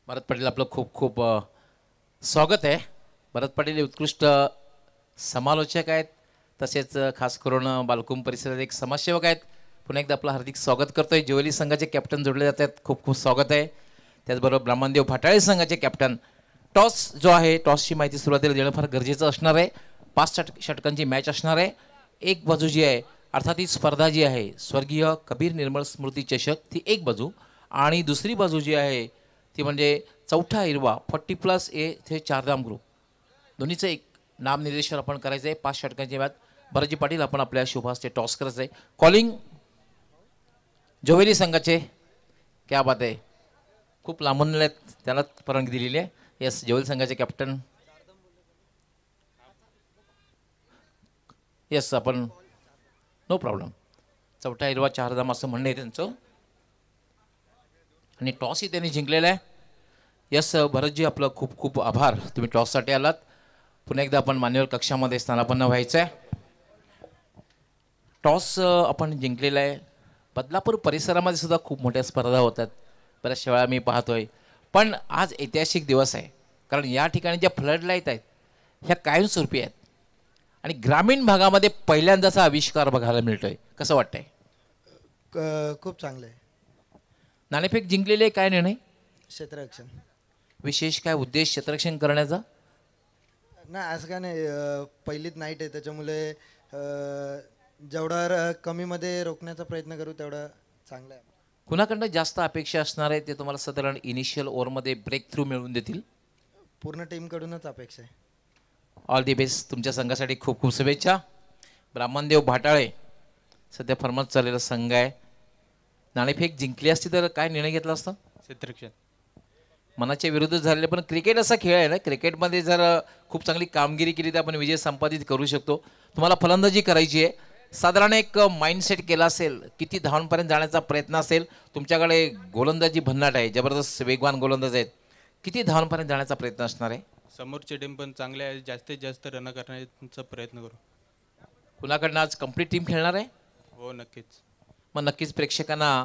भरत पाटील आपलं खूप खूप स्वागत आहे. भरत पाटील हे उत्कृष्ट समालोचक आहेत. तसेच खास करून बालकुम परिसरात एक समाजसेवक आहेत. पुन्हा एकदा आपलं हार्दिक स्वागत करतोय. ज्वेली संघाचे कॅप्टन जोडले जात आहेत खूप खूप स्वागत आहे. त्याचबरोबर ब्राह्मणदेव फाटाळे संघाचे कॅप्टन टॉस जो आहे टॉसची माहिती सुरुवातीला देणं फार गरजेचं असणार आहे. पाच षट षटकांची मॅच असणार आहे. एक बाजू जी आहे अर्थात ही स्पर्धा जी आहे स्वर्गीय कबीर निर्मळ स्मृती चषक ती एक बाजू. आणि दुसरी बाजू जी आहे ती म्हणजे चौथा हिरवा फॉर्टी प्लस ए ते चारधाम ग्रुप दोन्हीचं एक नामनिर्देशन आपण करायचं आहे पाच षटकांच्या मॅच भरतजी पाटील आपण आपल्या शुभास्ते टॉस करायचं आहे कॉलिंग जोवेली संघाचे क्या बात आहे. खूप लांबून आहेत त्याला परवानगी दिलेली आहे. येस जोवेली संघाचे कॅप्टन येस आपण नो प्रॉब्लेम चौथा हिरवा चारधाम असं म्हणणं आहे त्यांचं. आणि टॉसही त्यांनी जिंकलेला आहे. यस भरतजी आपलं खूप खूप आभार. तुम्ही टॉससाठी आलात. पुन्हा एकदा आपण मान्यवर कक्षामध्ये स्थानापन्न व्हायचं आहे टॉस आपण जिंकलेला आहे. बदलापूर परिसरामध्ये सुद्धा खूप मोठ्या स्पर्धा होतात बऱ्याचशा वेळा मी पाहतोय. पण आज ऐतिहासिक दिवस आहे. कारण या ठिकाणी ज्या फ्लड लाइट आहेत ह्या कायमस्वरूपी आहेत. आणि ग्रामीण भागामध्ये पहिल्यांदाचा आविष्कार बघायला मिळतोय. कसं वाटतंय? खूप चांगलं आहे. नाणेफेक जिंकलेले काय निर्णय? क्षेत्ररक्षण. विशेष काय उद्देश क्षेत्ररक्षण करण्याचा? नाही असं काय नाही. अं, पहिलीच नाईट आहे त्याच्यामुळे अं, जेवढा र- कमीमध्ये रोखण्याचा प्रयत्न करू तेवढा चांगला आहे. कुणाकडनं जास्त अपेक्षा असणार आहे ते तुम्हाला साधारण इनिशियल ओव्हरमध्ये ब्रेक थ्रू मिळवून देतील? पूर्ण टीमकडूनच अपेक्षा आहे. ऑल दी बेस्ट तुमच्या संघासाठी खूप खूप शुभेच्छा. ब्राह्मणदेव भाटाळे सध्या फर्मात चाललेला संघ आहे. नाणेफेक जिंकली असती तर काय निर्णय घेतला असता? क्षेत्ररक्षण. मनाच्या विरुद्ध झालेले पण क्रिकेट असा खेळ आहे ना क्रिकेटमध्ये जर खूप चांगली कामगिरी केली तर आपण विजय संपादित करू शकतो. तुम्हाला फलंदाजी करायची आहे. साधारण एक माइंडसेट केला असेल किती धावांपर्यंत जाण्याचा प्रयत्न असेल तुमच्याकडे गोलंदाजी भन्नाट आहे जबरदस्त वेगवान गोलंदाज आहेत. किती धावांपर्यंत जाण्याचा प्रयत्न असणार आहे? समोरचे टीम पण चांगले आहे जास्तीत जास्त रन करण्याचा प्रयत्न करू. कुणाकडनं आज कंप्लीट टीम खेळणार आहे? हो नक्कीच. मग नक्कीच प्रेक्षकांना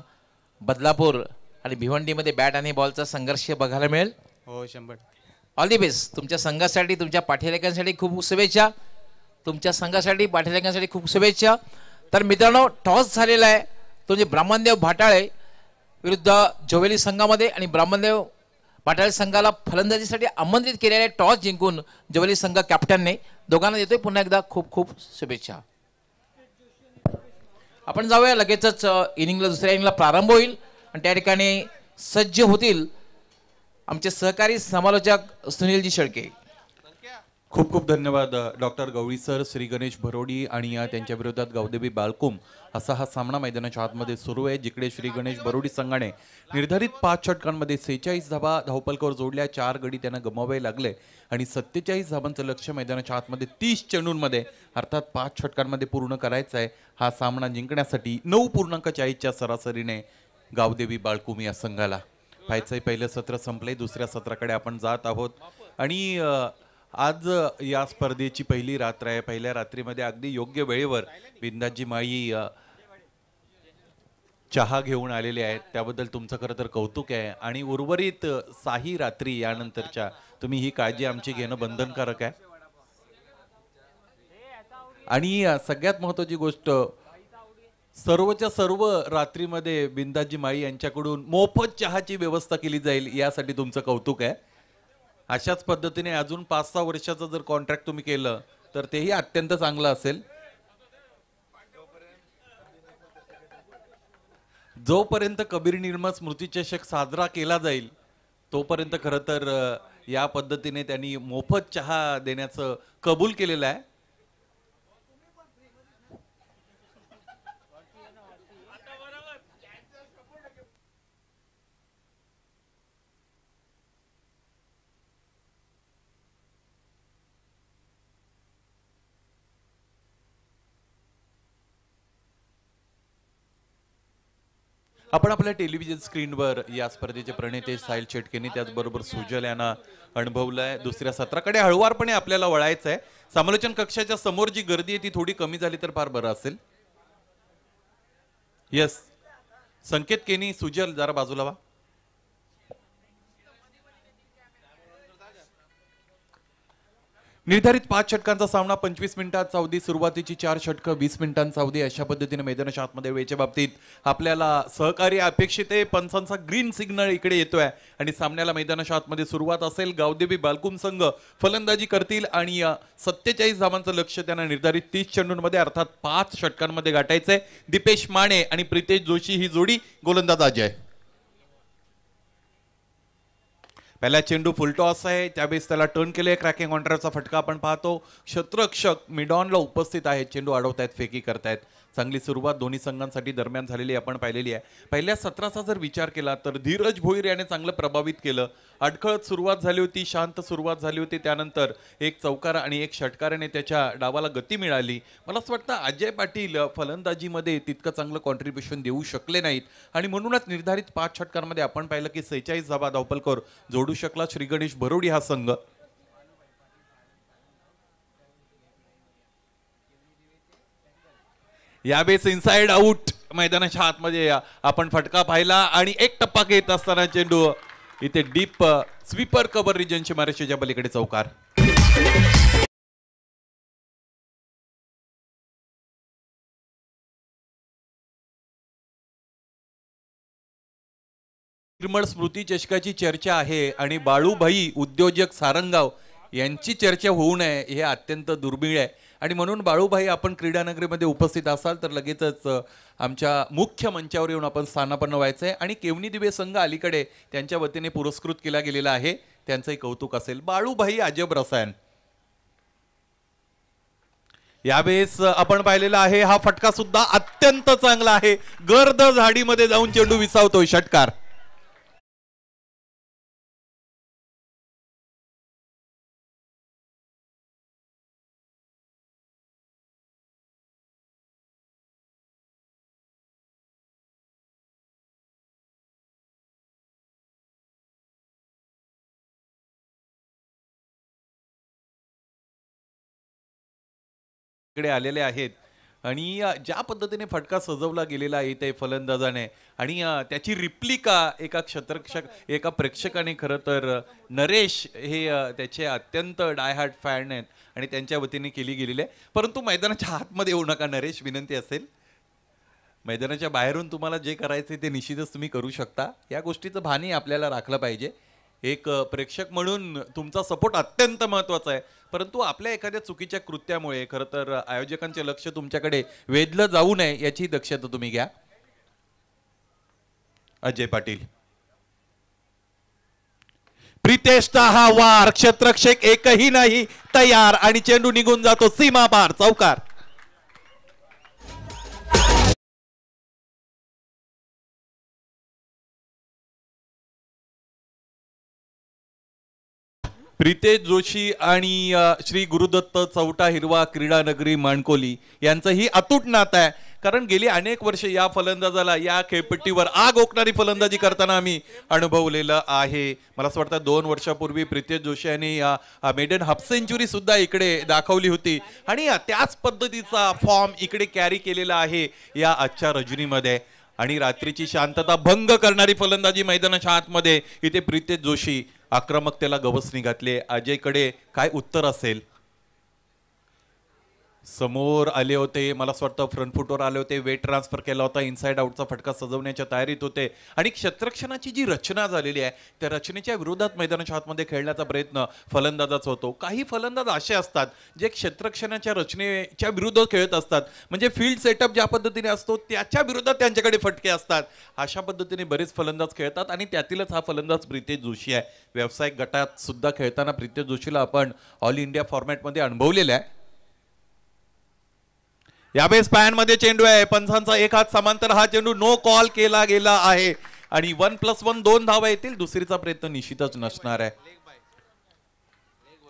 बदलापूर आणि भिवंडीमध्ये बॅट आणि बॉलचा संघर्ष बघायला मिळेल. हो शंभर. ऑल दी बेस्ट तुमच्या संघासाठी तुमच्या पाठीरेखांसाठी खूप शुभेच्छा. तुमच्या संघासाठी पाठीरेखांसाठी खूप शुभेच्छा. तर मित्रांनो टॉस झालेला आहे. तो म्हणजे ब्राह्मणदेव भाटाळे विरुद्ध जोवेली संघामध्ये आणि ब्राह्मणदेव भाटाळे संघाला फलंदाजीसाठी आमंत्रित केलेले टॉस जिंकून जोवेली संघ कॅप्टनने दोघांना देतोय पुन्हा एकदा खूप खूप शुभेच्छा. आपण जाऊया. लगेचच इनिंगला दुसऱ्या इनिंगला प्रारंभ होईल. आणि त्या ठिकाणी सज्ज होतील आमचे सहकारी समालोचक सुनीलजी शेळके. खूप खूप धन्यवाद डॉक्टर गवळी सर श्री गणेश भरोडी आणि या त्यांच्या विरोधात गावदेवी बालकुम असा हा सामना मैदानाच्या आतमध्ये सुरू आहे जिकडे श्री गणेश भरोडी संघाने निर्धारित पाच षटकांमध्ये सेहेचाळीस धाबा धावपलकावर जोडल्या चार गडी त्यांना गमावे लागले आणि सत्तेचाळीस धाबांचं लक्ष मैदानाच्या आतमध्ये तीस चेंडूंमध्ये अर्थात पाच षटकांमध्ये पूर्ण करायचा आहे हा सामना जिंकण्यासाठी नऊ पूर्णांक चाळीसच्या सरासरीने गावदेवी बाळकुम या संघाला. व्हायचंय पहिलं सत्र संपलंय दुसऱ्या सत्राकडे आपण जात आहोत. आणि आज या स्पर्धेची पहिली रात्र आहे. पहिल्या रात्रीमध्ये अगदी योग्य वेळेवर बिंदाजी माळी चहा घेऊन आलेले आहेत. त्याबद्दल तुमचं खरं तर कौतुक आहे. आणि उर्वरित साही रात्री यानंतरच्या तुम्ही ही काळजी आमची घेणं बंधनकारक आहे. आणि सगळ्यात महत्वाची गोष्ट सर्वच्या सर्व रात्रीमध्ये बिंदाजी माई यांच्याकडून मोफत चहाची व्यवस्था केली जाईल यासाठी तुमचं कौतुक आहे. अशाच पद्धतीने अजून पाच सहा वर्षाचं जर कॉन्ट्रॅक्ट तुम्ही केलं तर तेही अत्यंत चांगलं असेल. जोपर्यंत कबीर निर्मळ स्मृती चषक साजरा केला जाईल तोपर्यंत खरं तर या पद्धतीने त्यांनी मोफत चहा देण्याचं कबूल केलेलं आहे. आपण आपल्या टेलिव्हिजन स्क्रीनवर या स्पर्धेचे प्रणेते साहिल शेटकेंनी त्याचबरोबर सुजल यांना अनुभवलंय. दुसऱ्या सत्राकडे हळुवारपणे आपल्याला वळायचं आहे समालोचन कक्षाच्या समोर जी गर्दी आहे ती थोडी कमी झाली तर फार बरं असेल? येस संकेत केनी सुजल जरा बाजूला वा. निर्धारित पाच षटकांचा सामना पंचवीस मिनिटात अवधी सुरुवातीची चार षटकं वीस मिनिटांचा अवधी अशा पद्धतीने मैदानाच्या आतमध्ये वेळेच्या बाबतीत आपल्याला सहकार्य अपेक्षित आहे. पंचांचा ग्रीन सिग्नल इकडे येतोय आणि सामन्याला मैदानाच्या आतमध्ये सुरुवात असेल. गावदेवी बालकुम संघ फलंदाजी करतील आणि सत्तेचाळीस धावांचं लक्ष त्यांना निर्धारित तीस चेंडूंमध्ये अर्थात पाच षटकांमध्ये गाठायचंय. दीपेश माने आणि प्रितेश जोशी ही जोडी गोलंदाज आहे. पहिला चेंडू फुलटॉस आहे त्यावेळेस त्याला टर्न केले क्रॅकिंग कॉन्ट्राचा फटका आपण पाहतो. क्षत्रक्षक मिडॉनला उपस्थित आहेत चेंडू अडवतायत फेकी करतायत. चांगली सुरुवात दोन्ही संघांसाठी दरम्यान झालेली आपण पाहिलेली आहे. पहिल्या सत्राचा जर विचार केला तर धीरज भोईर याने चांगलं प्रभावित केलं. अडखळत सुरुवात झाली होती शांत सुरुवात झाली होती. त्यानंतर एक चौकार आणि एक षटकाराने त्याच्या डावाला गती मिळाली. मला असं वाटतं अजय पाटील फलंदाजीमध्ये तितकं चांगलं कॉन्ट्रीब्युशन देऊ शकले नाहीत. आणि म्हणूनच निर्धारित पाच षटकांमध्ये आपण पाहिलं की सेहेचाळीस धाबा धावपलकर जोडू शकला श्री गणेश भरोडी हा संघ. यावेळेस इनसाइड आउट मैदानाच्या आतमध्ये या- आपण फटका पाहिला आणि एक टप्पा घेत असताना चेंडू. इथे डीप स्वीपर कव्हर रिजनची महाराष्ट्राच्या पलीकडे चौकार. निर्मळ स्मृती चषकाची चर्चा आहे आणि बाळूभाई उद्योजक सारंगाव यांची चर्चा होऊ नये हे अत्यंत दुर्मिळ आहे. आणि म्हणून बाळूभाई आपण क्रीडानगरीमध्ये उपस्थित असाल तर लगेचच आमच्या मुख्य मंचावर येऊन आपण स्थानापन्न व्हायचं आहे आणि केवनी दिवे संघ अलीकडे त्यांच्या वतीने पुरस्कृत केला गेलेला आहे. त्यांचंही कौतुक असेल. बाळूभाई अजब रसायन. यावेळेस आपण पाहिलेला आहे हा फटका सुद्धा अत्यंत चांगला आहे. गर्द झाडीमध्ये जाऊन चेंडू विसावतोय षटकार. कडे आलेले आहेत. आणि ज्या पद्धतीने फटका सजवला गेलेला आहे इथे फलंदाजाने आणि त्याची रिप्लिका एका क्षत्रक्षक एका प्रेक्षकाने खरं तर नरेश हे त्याचे अत्यंत डायहार्ट फॅन आहेत आणि त्यांच्या वतीने केली गेलेली आहे. परंतु मैदानाच्या आतमध्ये येऊ नका नरेश विनंती असेल. मैदानाच्या बाहेरून तुम्हाला जे करायचे ते निश्चितच तुम्ही करू शकता. या गोष्टीचं भानही आपल्याला राखलं पाहिजे. एक प्रेक्षक म्हणून तुमचा सपोर्ट अत्यंत महत्त्वाचा आहे. परंतु आपल्या एखाद्या चुकीच्या कृत्यामुळे खरं तर आयोजकांचे लक्ष तुमच्याकडे वेधलं जाऊ नये याची दक्षता तुम्ही घ्या. अजय पाटील. प्रितेशचा हा वार क्षेत्रक्षेक एकही नाही तयार आणि चेंडू निघून जातो सीमा पार चौकार. प्रितेश जोशी आणि श्री गुरुदत्त चौटा हिरवा क्रीडा नगरी माणकोली यांचं ही अतूट नातं आहे. कारण गेली अनेक वर्ष या फलंदाजाला या खेळपट्टीवर आग ओकणारी फलंदाजी करताना आम्ही अनुभवलेलं आहे. मला असं वाटतं दोन वर्षापूर्वी प्रितेश जोशी यांनी मेडन हाफ सेंचुरी सुद्धा इकडे दाखवली होती. आणि त्याच पद्धतीचा फॉर्म इकडे कॅरी केलेला आहे या आजच्या रजनीमध्ये. आणि रात्रीची शांतता भंग करणारी फलंदाजी मैदानाच्या आतमध्ये. इथे प्रितेश जोशी आक्रमकतेला गवसणी घातले अजयकडे काय उत्तर असेल? समोर आले होते मला असं वाटतं फ्रंट फुटवर आले होते वेट ट्रान्सफर केला होता इनसाइड आउटचा फटका सजवण्याच्या तयारीत होते. आणि क्षेत्रक्षणाची जी रचना झालेली आहे त्या रचनेच्या विरोधात मैदानाच्या आतमध्ये खेळण्याचा प्रयत्न फलंदाजाचा होतो. काही फलंदाज असे असतात जे क्षेत्रक्षणाच्या रचनेच्या विरुद्ध खेळत असतात. म्हणजे फील्ड सेटअप ज्या पद्धतीने असतो त्याच्या विरोधात त्यांच्याकडे फटके असतात. अशा पद्धतीने बरेच फलंदाज खेळतात आणि त्यातीलच हा फलंदाज प्रितेश जोशी आहे. व्यावसायिक गटात सुद्धा खेळताना प्रितेश जोशीला आपण ऑल इंडिया फॉर्मॅटमध्ये अनुभवलेला आहे. यावेळेस पॅनमध्ये चेंडू आहे पंचांचा एक हात समांतर हा चेंडू नो कॉल केला गेला आहे. आणि वन प्लस वन दोन धावा येतील. दुसरीचा प्रयत्न निश्चितच नसणार आहे.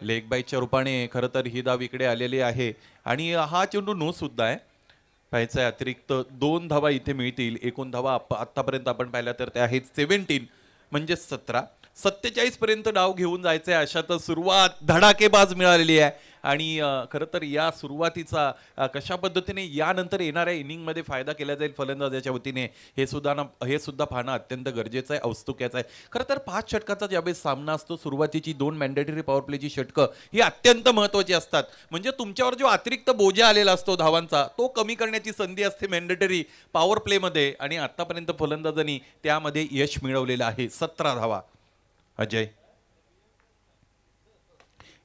लेग बाईच्या रूपाने खरं तर ही धाव इकडे आलेली आहे. आणि हा चेंडू नो सुद्धा आहे. पाहायचं आहे अतिरिक्त दोन धावा इथे मिळतील. एकूण धावा आतापर्यंत आपण पाहिल्या तर त्या आहेत सेव्हन्टीन म्हणजे सतरा. सत्तेचाळीस पर्यंत डाव घेऊन जायचं आहे अशा अशातच सुरुवात धडाकेबाज मिळालेली आहे. आणि खरं तर या सुरुवातीचा कशा पद्धतीने यानंतर येणाऱ्या इनिंगमध्ये फायदा केला जाईल फलंदाजाच्या वतीने हे सुद्धा ना हे सुद्धा पाहणं अत्यंत गरजेचं आहे औत्सुक्याचं आहे. खरं तर पाच षटकाचा ज्यावेळेस सामना असतो सुरुवातीची दोन मॅन्डेटरी पॉवर प्लेची षटकं ही अत्यंत महत्त्वाची असतात. म्हणजे तुमच्यावर जो अतिरिक्त बोजा आलेला असतो धावांचा तो कमी करण्याची संधी असते मॅन्डेटरी पॉवर प्लेमध्ये आणि आत्तापर्यंत फलंदाजांनी त्यामध्ये यश मिळवलेलं आहे सतरा धावा. अजय.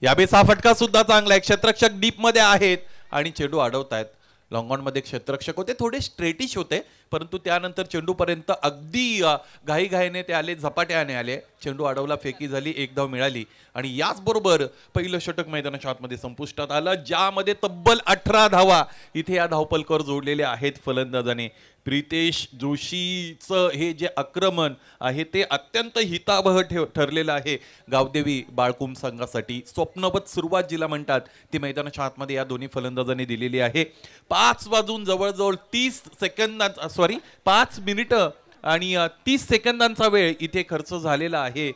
यावेळेस फटका सुद्धा चांगला आहे. क्षेत्रक्षक डीपमध्ये आहेत आणि चेंडू अडवतायत लॉंगॉनमध्ये क्षेत्रक्षक होते थोडे स्ट्रेटिश होते. परंतु त्यानंतर चेंडूपर्यंत अगदी घाईघाईने ते आले झपाट्याने आले. चेंडू अडवला फेकी झाली एक धाव मिळाली. आणि याचबरोबर पहिलं षटक मैदानाच्या आतमध्ये संपुष्टात आलं ज्यामध्ये तब्बल अठरा धावा इथे या धावपलकर जोडलेले आहेत फलंदाजाने. प्रितेश जोशीचं हे जे आक्रमण आहे ते अत्यंत हितावह ठेव ठरलेलं आहे. गावदेवी बाळकुम संघासाठी स्वप्नवत सुरुवात जिला म्हणतात ती मैदानाच्या आतमध्ये या दोन्ही फलंदाजांनी दिलेली आहे. पाच वाजून जवळजवळ तीस सेकंदांचा सॉरी पाच मिनिटं आणि तीस सेकंदांचा वेळ इथे खर्च झालेला आहे.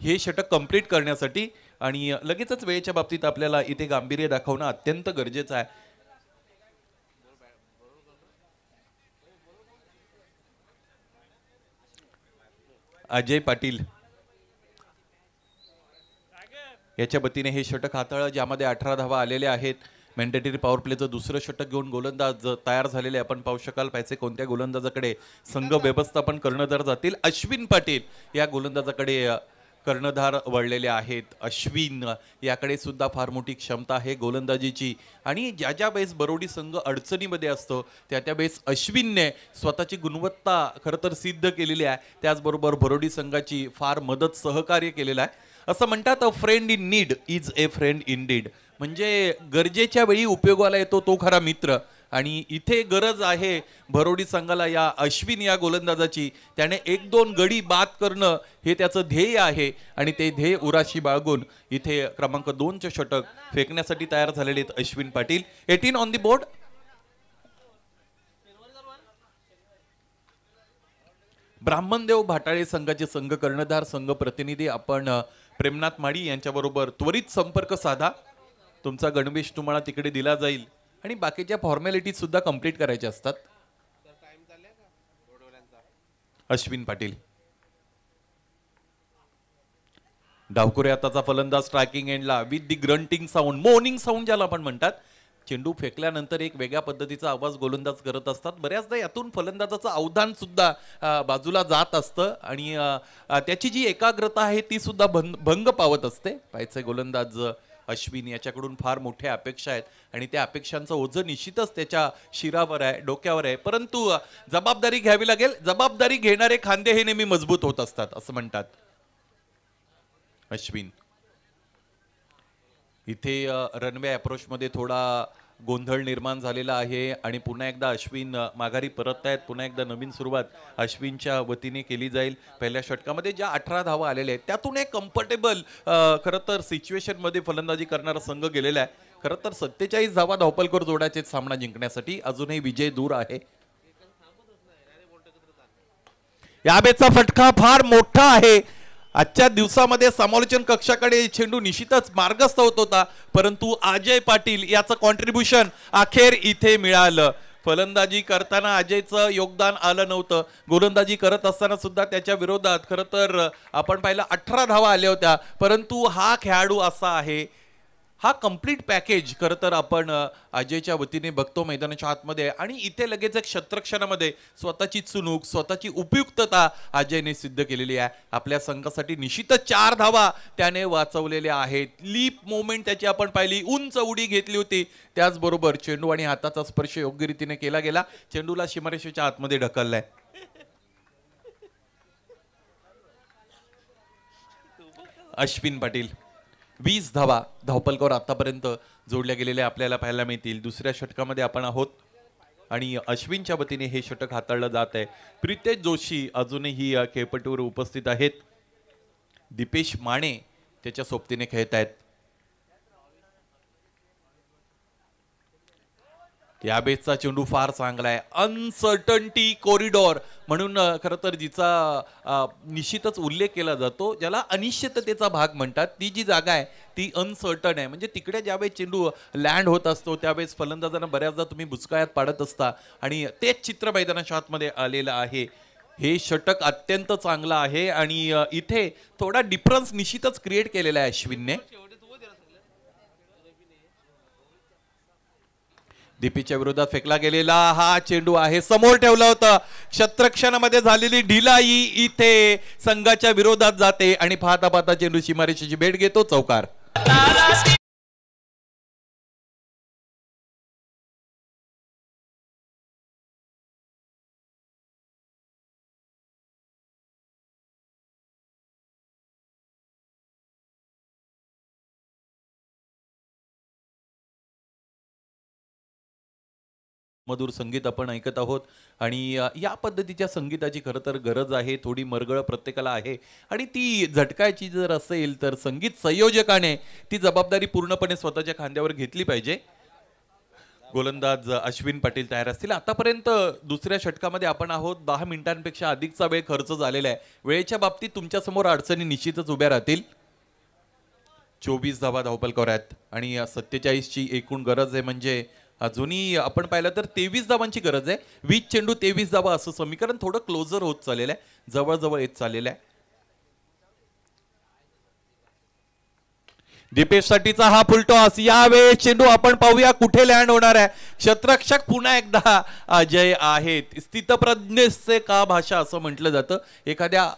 हे षटक कंप्लीट करण्यासाठी आणि लगेचच वेळेच्या बाबतीत आपल्याला इथे गांभीर्य दाखवणं अत्यंत गरजेचं आहे. अजय पाटील. याच्या वतीने हे षटक हाताळलं ज्यामध्ये अठरा धावा आलेल्या आहेत. मॅन्डेटरी पॉवर प्लेचं दुसरं षटक घेऊन गोलंदाज तयार झालेले आपण पाहू शकाल पाहिजे कोणत्या गोलंदाजाकडे संघ व्यवस्थापन कर्णधार जातील. अश्विन पाटील या गोलंदाजाकडे कर्णधार वळलेले आहेत. अश्विन याकडे सुद्धा फार मोठी क्षमता आहे गोलंदाजीची. आणि ज्या ज्या वेळेस बरोडी संघ अडचणीमध्ये असतो त्या त्या वेळेस अश्विनने स्वतःची गुणवत्ता खरं तर सिद्ध केलेली आहे. त्याचबरोबर बरोडी संघाची फार मदत सहकार्य केलेलं आहे. असं म्हणतात a friend in need is a friend in deed म्हणजे गरजेच्या वेळी उपयोगाला येतो तो खरा मित्र. आणि इथे गरज आहे भरोडी संघाला या अश्विन या गोलंदाजाची. त्याने एक दोन गडी बाद करणं हे त्याचं ध्येय आहे. आणि ते ध्येय उराशी बाळगून इथे क्रमांक दोनचे षटक फेकण्यासाठी तयार झालेले आहेत Ashwin Patil. Eighteen on the board Brahmandev Bhatale संघाचे संघ कर्णधार संघ प्रतिनिधी आपण प्रेमनाथ माडी यांच्याबरोबर त्वरित संपर्क साधा. तुमचा गणवेश तुम्हाला तिकडे दिला जाईल. आणि बाकीच्या फॉर्मॅलिटीज सुद्धा कंप्लीट करायच्या असतात. अश्विन पाटील. डावकुरे आताचा फलंदाज स्ट्रायकिंग एंडला with the grunting sound morning sound ज्याला आपण म्हणतात चेंडू फेकल्यानंतर एक वेगळ्या पद्धतीचा आवाज गोलंदाज करत असतात. बऱ्याचदा यातून फलंदाजाचं अवधान सुद्धा बाजूला जात असतं आणि त्याची जी एकाग्रता आहे ती सुद्धा भंग भंग पावत असते. पायचे गोलंदाज अश्विन याच्याकडून फार मोठ्या अपेक्षा आहेत आणि त्या अपेक्षांचं ओझं निश्चितच त्याच्या शिरावर आहे डोक्यावर आहे. परंतु जबाबदारी घ्यावी लागेल. जबाबदारी घेणारे खांदे हे नेहमी मजबूत होत असतात असं म्हणतात. अश्विन. इथे रनवे अप्रोचमध्ये थोडा गोंधळ निर्माण झालेला आहे आणि पुन्हा एकदा अश्विन माघारी परत आहेत पुन्हा एकदा नवीन सुरुवात अश्विनच्या वतीने केली जाईल. पहिल्या षटकामध्ये ज्या अठरा धावा आलेल्या आहेत त्यातून एक कम्फर्टेबल खरं तर सिच्युएशनमध्ये फलंदाजी करणारा संघ गेलेला आहे. खरं तर सत्तेचाळीस धावा धावपलकर जोडायचे सामना जिंकण्यासाठी अजूनही विजय दूर आहे. या बेचा फटका फार मोठा आहे. आजच्या दिवसामध्ये समालोचन कक्षाकडे चेंडू निश्चितच मार्गस्थ होत होता परंतु अजय पाटील याचं कॉन्ट्रीब्युशन अखेर इथे मिळालं. फलंदाजी करताना अजयचं योगदान आलं नव्हतं. गोलंदाजी करत असताना सुद्धा त्याच्या विरोधात खरं तर आपण पाहिलं अठरा धावा आल्या होत्या परंतु हा खेळाडू असा आहे हा कंप्लीट पॅकेज खरं तर आपण अजयच्या वतीने बघतो मैदानाच्या आतमध्ये. आणि इथे लगेच एक शत्रक्षणामध्ये स्वतःची चुनूक स्वतःची उपयुक्तता अजयने सिद्ध केलेली आहे. आपल्या संघासाठी निश्चितच चार धावा त्याने वाचवलेल्या आहेत. लीप मोमेंट त्याची आपण पाहिली. उंच उडी घेतली होती. त्याचबरोबर चेंडू आणि हाताचा स्पर्श योग्य रीतीने केला गेला. चेंडूला सीमारेषेच्या आतमध्ये ढकललाय. अश्विन पाटील. वीस धावा धावपलकावर आतापर्यंत जोडल्या गेलेल्या आपल्याला पाहायला मिळतील. दुसऱ्या षटकामध्ये आपण आहोत. आणि अश्विनच्या वतीने हे षटक हाताळलं जात आहे. प्रितेश जोशी अजूनही या खेळपट्टीवर उपस्थित आहेत. दिपेश माने त्याच्या सोबतीने खेळत आहेत या बेसचा चेंडू फार चांगला आहे. अनसर्टन्टी कॉरिडॉर म्हणून खरं तर जिचा निश्चितच उल्लेख केला जातो ज्याला अनिश्चिततेचा भाग म्हणतात. ती जी जागा आहे ती अनसर्टन आहे. म्हणजे तिकडे ज्यावेळेस चेंडू लँड होत असतो त्यावेळेस फलंदाजांना बऱ्याचदा तुम्ही बुचकायात पाडत असता. आणि तेच चित्र मैदानाच्या आतमध्ये आलेलं आहे. हे षटक अत्यंत चांगलं आहे आणि इथे थोडा डिफरन्स निश्चितच क्रिएट केलेला आहे अश्विनने. दीपीच्या विरोधात फेकला गेलेला हा चेंडू आहे. समोर ठेवला होता. शत्रक्षणामध्ये झालेली ढिलाई इथे संघाच्या विरोधात जाते आणि पाहता पाहता चेंडू सीमारेषेची भेट घेतो. चौकार. मधुर संगीत आपण ऐकत आहोत. आणि या पद्धतीच्या संगीताची खरं तर गरज आहे थोडी मरगळ प्रत्येकाला आहे. आणि ती झटकायची जर असेल तर संगीत संयोजकाने ती जबाबदारी पूर्णपणे स्वतःच्या खांद्यावर घेतली पाहिजे. गोलंदाज अश्विन पाटील तयार असतील. आतापर्यंत दुसऱ्या षटकामध्ये आपण आहोत. दहा मिनिटांपेक्षा अधिकचा वेळ खर्च झालेला आहे. वेळेच्या बाबतीत तुमच्यासमोर अडचणी निश्चितच उभ्या राहतील. चोवीस धावा धावपल आहेत आणि सत्तेचाळीसची एकूण गरज आहे म्हणजे अजूनही आपण पाहिलं तर तेवीस धावांची गरज आहे. वीस चेंडू तेवीस धावा असं समीकरण थोडं क्लोजर होत चाललेलं आहे. जवळजवळ येत चाललेलं आहे. दीपेश साठीचा हा फुलटॉस यावेळेस चेंडू आपण पाहूया कुठे लँड होणार आहे. शत्रक्षक पुन्हा एकदा अजय आहेत. स्थितप्रज्ञेचे का भाषा असं म्हटलं जातं? एखाद्या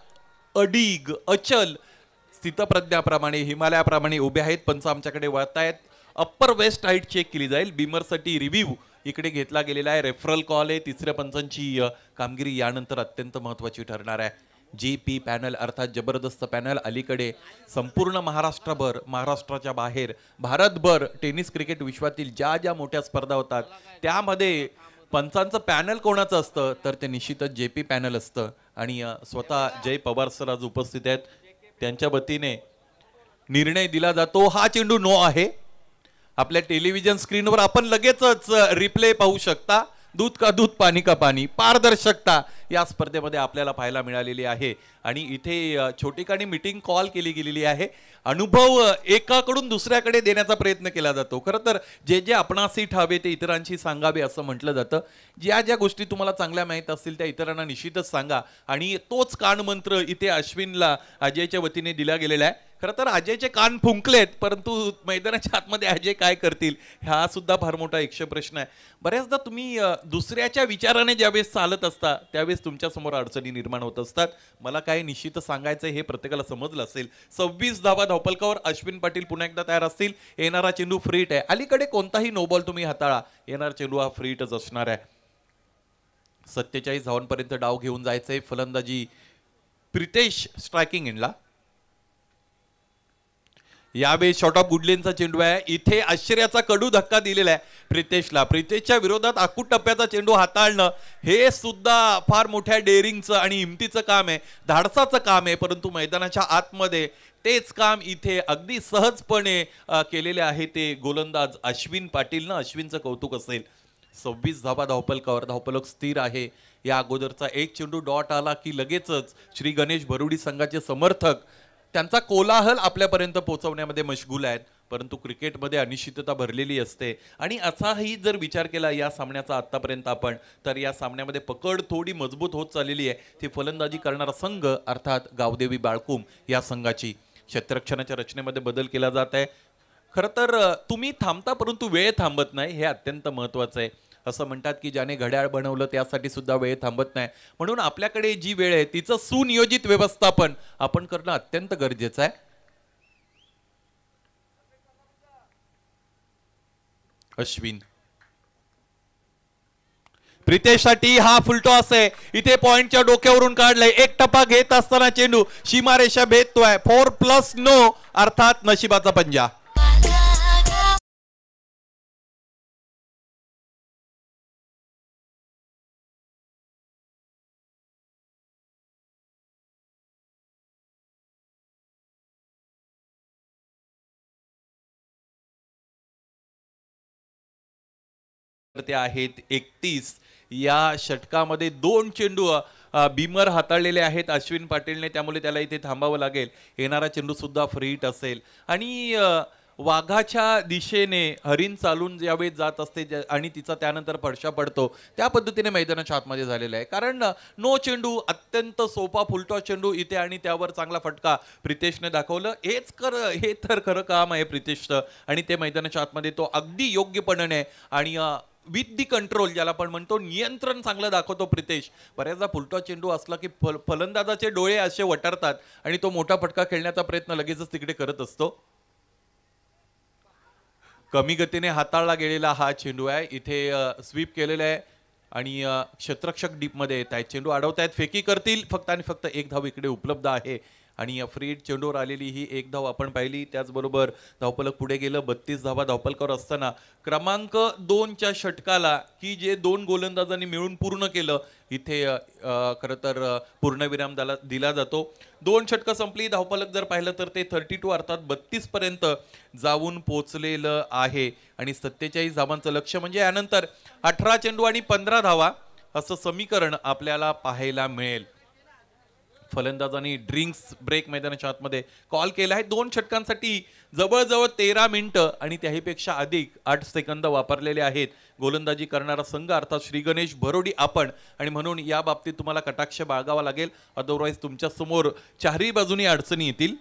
अडीग अचल स्थितप्रज्ञाप्रमाणे हिमालयाप्रमाणे उभे आहेत पंच आमच्याकडे वळतायत. अप्पर वेस्ट हाईट चेक केली जाईल. बीमरसाठी रिव्ह्यू इकडे घेतला गेलेला आहे. रेफरल कॉल आहे. तिसऱ्या पंचांची कामगिरी यानंतर अत्यंत महत्वाची ठरणार आहे. जी पी पॅनल अर्थात जबरदस्त पॅनल. अलीकडे संपूर्ण महाराष्ट्रभर महाराष्ट्राच्या बाहेर भारतभर टेनिस क्रिकेट विश्वातील ज्या ज्या मोठ्या स्पर्धा होतात त्यामध्ये पंचांचं पॅनल कोणाचं असतं? तर ते निश्चितच जे पी पॅनल असतं. आणि स्वतः जय पवार सर आज उपस्थित आहेत. त्यांच्या वतीने निर्णय दिला जातो. हा चेंडू नो आहे. आपल्या टेलिव्हिजन स्क्रीनवर आपण लगेचच रिप्ले पाहू शकता. दूध का दूध पाणी का पाणी. पारदर्शकता या स्पर्धेमध्ये आपल्याला पाहायला मिळालेली आहे. आणि इथे छोटीकाणी छोटेखानी मीटिंग कॉल केली गेलेली आहे. अनुभव एकाकडून दुसऱ्याकडे देण्याचा प्रयत्न केला जातो. खरं तर जे जे आपणासी ठावे ते इतरांशी सांगावे असं म्हटलं जातं. ज्या ज्या गोष्टी तुम्हाला चांगल्या माहीत असतील त्या इतरांना निश्चितच सांगा. आणि तोच कानमंत्र इथे अश्विनला अजयच्या वतीने दिला गेलेला आहे. खरं तर अजयचे कान फुंकलेत परंतु मैदानाच्या आतमध्ये अजय काय करतील हा सुद्धा फार मोठा एकशे प्रश्न आहे. बऱ्याचदा तुम्ही दुसऱ्याच्या विचाराने ज्यावेळेस चालत असता त्यावेळेस तुमच्यासमोर अडचणी निर्माण होत असतात. मला काय निश्चित सांगायचं हे प्रत्येकाला समजलं असेल. सव्वीस धावा धावपलकावर अश्विन पाटील पुन्हा एकदा तयार असतील. येणारा चेंडू फ्रीट आहे. अलीकडे कोणताही नो बॉल तुम्ही हाताळा. येणारा चेंडू हा फ्रीटच असणार आहे. सत्तेचाळीस धावांपर्यंत डाव घेऊन जायचंय फलंदाजी. प्रितेश स्ट्रायकिंग इनला यावेळी शॉर्ट ऑफ गुडलेनचा चेंडू आहे. इथे आश्चर्याचा कडू धक्का दिलेला आहे प्रितेशला. प्रितेशच्या विरोधात आकूट टप्प्याचा चेंडू हाताळणं हे सुद्धा फार मोठ्या डेअरिंगचं आणि हिमतीचं काम आहे. धाडसाचं काम आहे परंतु मैदानाच्या आतमध्ये तेच काम इथे अगदी सहजपणे केलेले आहे ते गोलंदाज अश्विन पाटीलनं अश्विनचं कौतुक असेल. सव्वीस धाबा धावपलकावर. धावपलक स्थिर आहे. या अगोदरचा एक चेंडू डॉट आला की लगेचच श्री गणेश भरुडी संघाचे समर्थक त्यांचा कोलाहल आपल्यापर्यंत पोहोचवण्यामध्ये मशगूल आहेत. परंतु क्रिकेटमध्ये अनिश्चितता भरलेली असते. आणि असाही जर विचार केला या सामन्याचा आत्तापर्यंत आपण तर या सामन्यामध्ये पकड थोडी मजबूत होत चाललेली आहे. ती फलंदाजी करणारा संघ अर्थात गावदेवी बाळकुम या संघाची. क्षेत्ररक्षणाच्या रचनेमध्ये बदल केला जात आहे. खरं तर तुम्ही थांबता परंतु वेळ थांबत नाही हे अत्यंत महत्त्वाचं आहे. असं म्हणतात की ज्याने घड्याळ बनवलं त्यासाठी सुद्धा वेळ थांबत नाही. म्हणून आपल्याकडे जी वेळ आहे तिचं सुनियोजित व्यवस्थापन आपण करणं अत्यंत गरजेचं आहे. अश्विन. प्रितेशसाठी हा फुलटॉस आहे. इथे पॉइंटच्या डोक्यावरून काढलंय. एक टप्पा घेत असताना चेंडू सीमारेषा भेदतोय. फोर प्लस नो अर्थात नशिबाचा पंजा. ते आहेत एकतीस. या षटकामध्ये दोन चेंडू बीमर हाताळलेले आहेत. अश्विन पाटीलने त्यामुळे त्याला इथे थांबावं लागेल. येणारा चेंडूसुद्धा फ्रीट फ्री हिट असेल. आणि वाघाच्या दिशेने हरिण चालून ज्यावेळी जात असते आणि तिचा त्यानंतर फडशा पडतो त्या पद्धतीने मैदानाच्या आतमध्ये झालेला आहे. कारण नो चेंडू अत्यंत सोपा फुलटॉ चेंडू इथे आणि त्यावर चांगला फटका प्रितेशने दाखवलं. हेच कर हे तर खरं काम आहे प्रितेशचं. आणि ते मैदानाच्या आतमध्ये तो अगदी योग्यपणाने आणि विथ दी कंट्रोल ज्याला आपण म्हणतो नियंत्रण चांगलं दाखवतो प्रितेश. बऱ्याचदा फुलटॉ चेंडू असला की फल फलंदाजाचे डोळे असे वटारतात आणि तो मोठा फटका खेळण्याचा प्रयत्न लगेचच तिकडे करत असतो. कमी गतीने हाताळला गेलेला हा चेंडू आहे. इथे स्वीप केलेला आहे आणि क्षेत्रक्षक डीपमध्ये येत आहेत. चेंडू अडवतायत फेकी करतील. फक्त आणि फक्त एक धाव इकडे उपलब्ध आहे. आणि अफ्रीड चेंडूवर आलेली ही एक धाव आपण पाहिली. त्याचबरोबर धावपलक पुढे गेलं. बत्तीस धावा धावपलकावर असताना क्रमांक दोनच्या षटकाला की जे दोन गोलंदाजांनी मिळून पूर्ण केलं इथे खरं तर पूर्णविराम दिला दिला जातो. दोन षटकं संपली. धावपलक जर पाहिलं तर ते थर्टी टू अर्थात बत्तीसपर्यंत जाऊन पोचलेलं आहे. आणि सत्तेचाळीस धावांचं लक्ष म्हणजे यानंतर अठरा चेंडू आणि पंधरा धावा असं समीकरण आपल्याला पाहायला मिळेल. फलंदाजांनी ड्रिंक्स ब्रेक मैदानाच्या आतमध्ये कॉल केला आहे. दोन षटकांसाठी जवळजवळ तेरा मिनिटं आणि त्याहीपेक्षा अधिक आठ सेकंद वापरलेले आहेत. गोलंदाजी करणारा संघ अर्थात श्री गणेश भरोडी आपण. आणि म्हणून या बाबतीत तुम्हाला कटाक्ष बाळगावा लागेल. अदरवाईज तुमच्यासमोर चारही बाजूनी अडचणी येतील.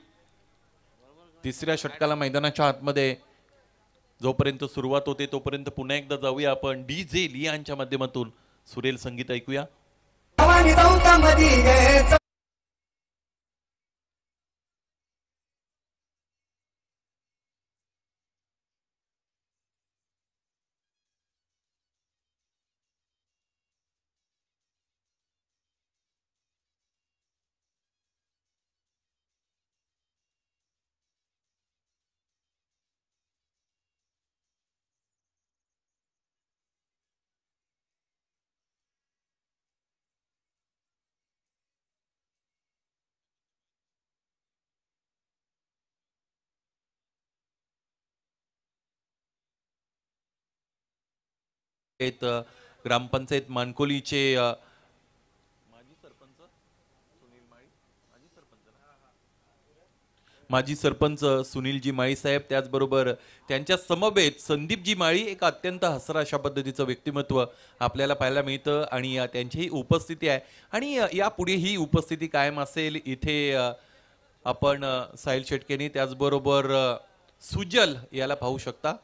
तिसऱ्या षटकाला मैदानाच्या आतमध्ये जोपर्यंत सुरुवात होते तोपर्यंत पुन्हा एकदा जाऊया आपण. डी जे लियांच्या माध्यमातून. सुरेल संगीत ऐकूया. आहेत ग्रामपंचायत मानकोलीचे अ, माजी सरपंच सुनीलजी माळी साहेब त्याचबरोबर त्यांच्या समवेत संदीपजी माळी एक अत्यंत हसरा अशा पद्धतीचं व्यक्तिमत्व आपल्याला पाहायला मिळतं आणि त्यांची त्यांचीही उपस्थिती आहे. आणि अ, यापुढे ही उपस्थिती कायम असेल इथे आपण साहिल शेटकेनी त्याचबरोबर सुजल याला पाहू शकता.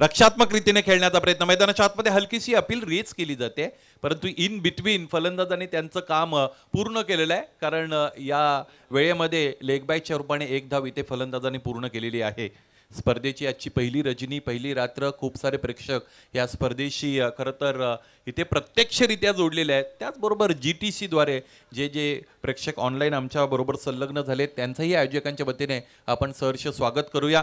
रक्षात्मक रीतीने खेळण्याचा प्रयत्न. मैदानाच्या आतमध्ये हलकीशी अपील रेच केली जाते परंतु इन बिटवीन फलंदाजांनी त्यांचं काम पूर्ण केलेलं आहे. कारण या वेळेमध्ये लेगबायच्या रूपाने एक धाव इथे फलंदाजांनी पूर्ण केलेली आहे. स्पर्धेची आजची पहिली रजनी पहिली रात्र खूप सारे प्रेक्षक या स्पर्धेशी खरं तर इथे प्रत्यक्षरित्या जोडलेले आहेत. त्याचबरोबर जी टी सीद्वारे जे जे प्रेक्षक ऑनलाईन आमच्याबरोबर संलग्न झाले त्यांचंही आयोजकांच्या वतीने आपण सहर्ष स्वागत करूया.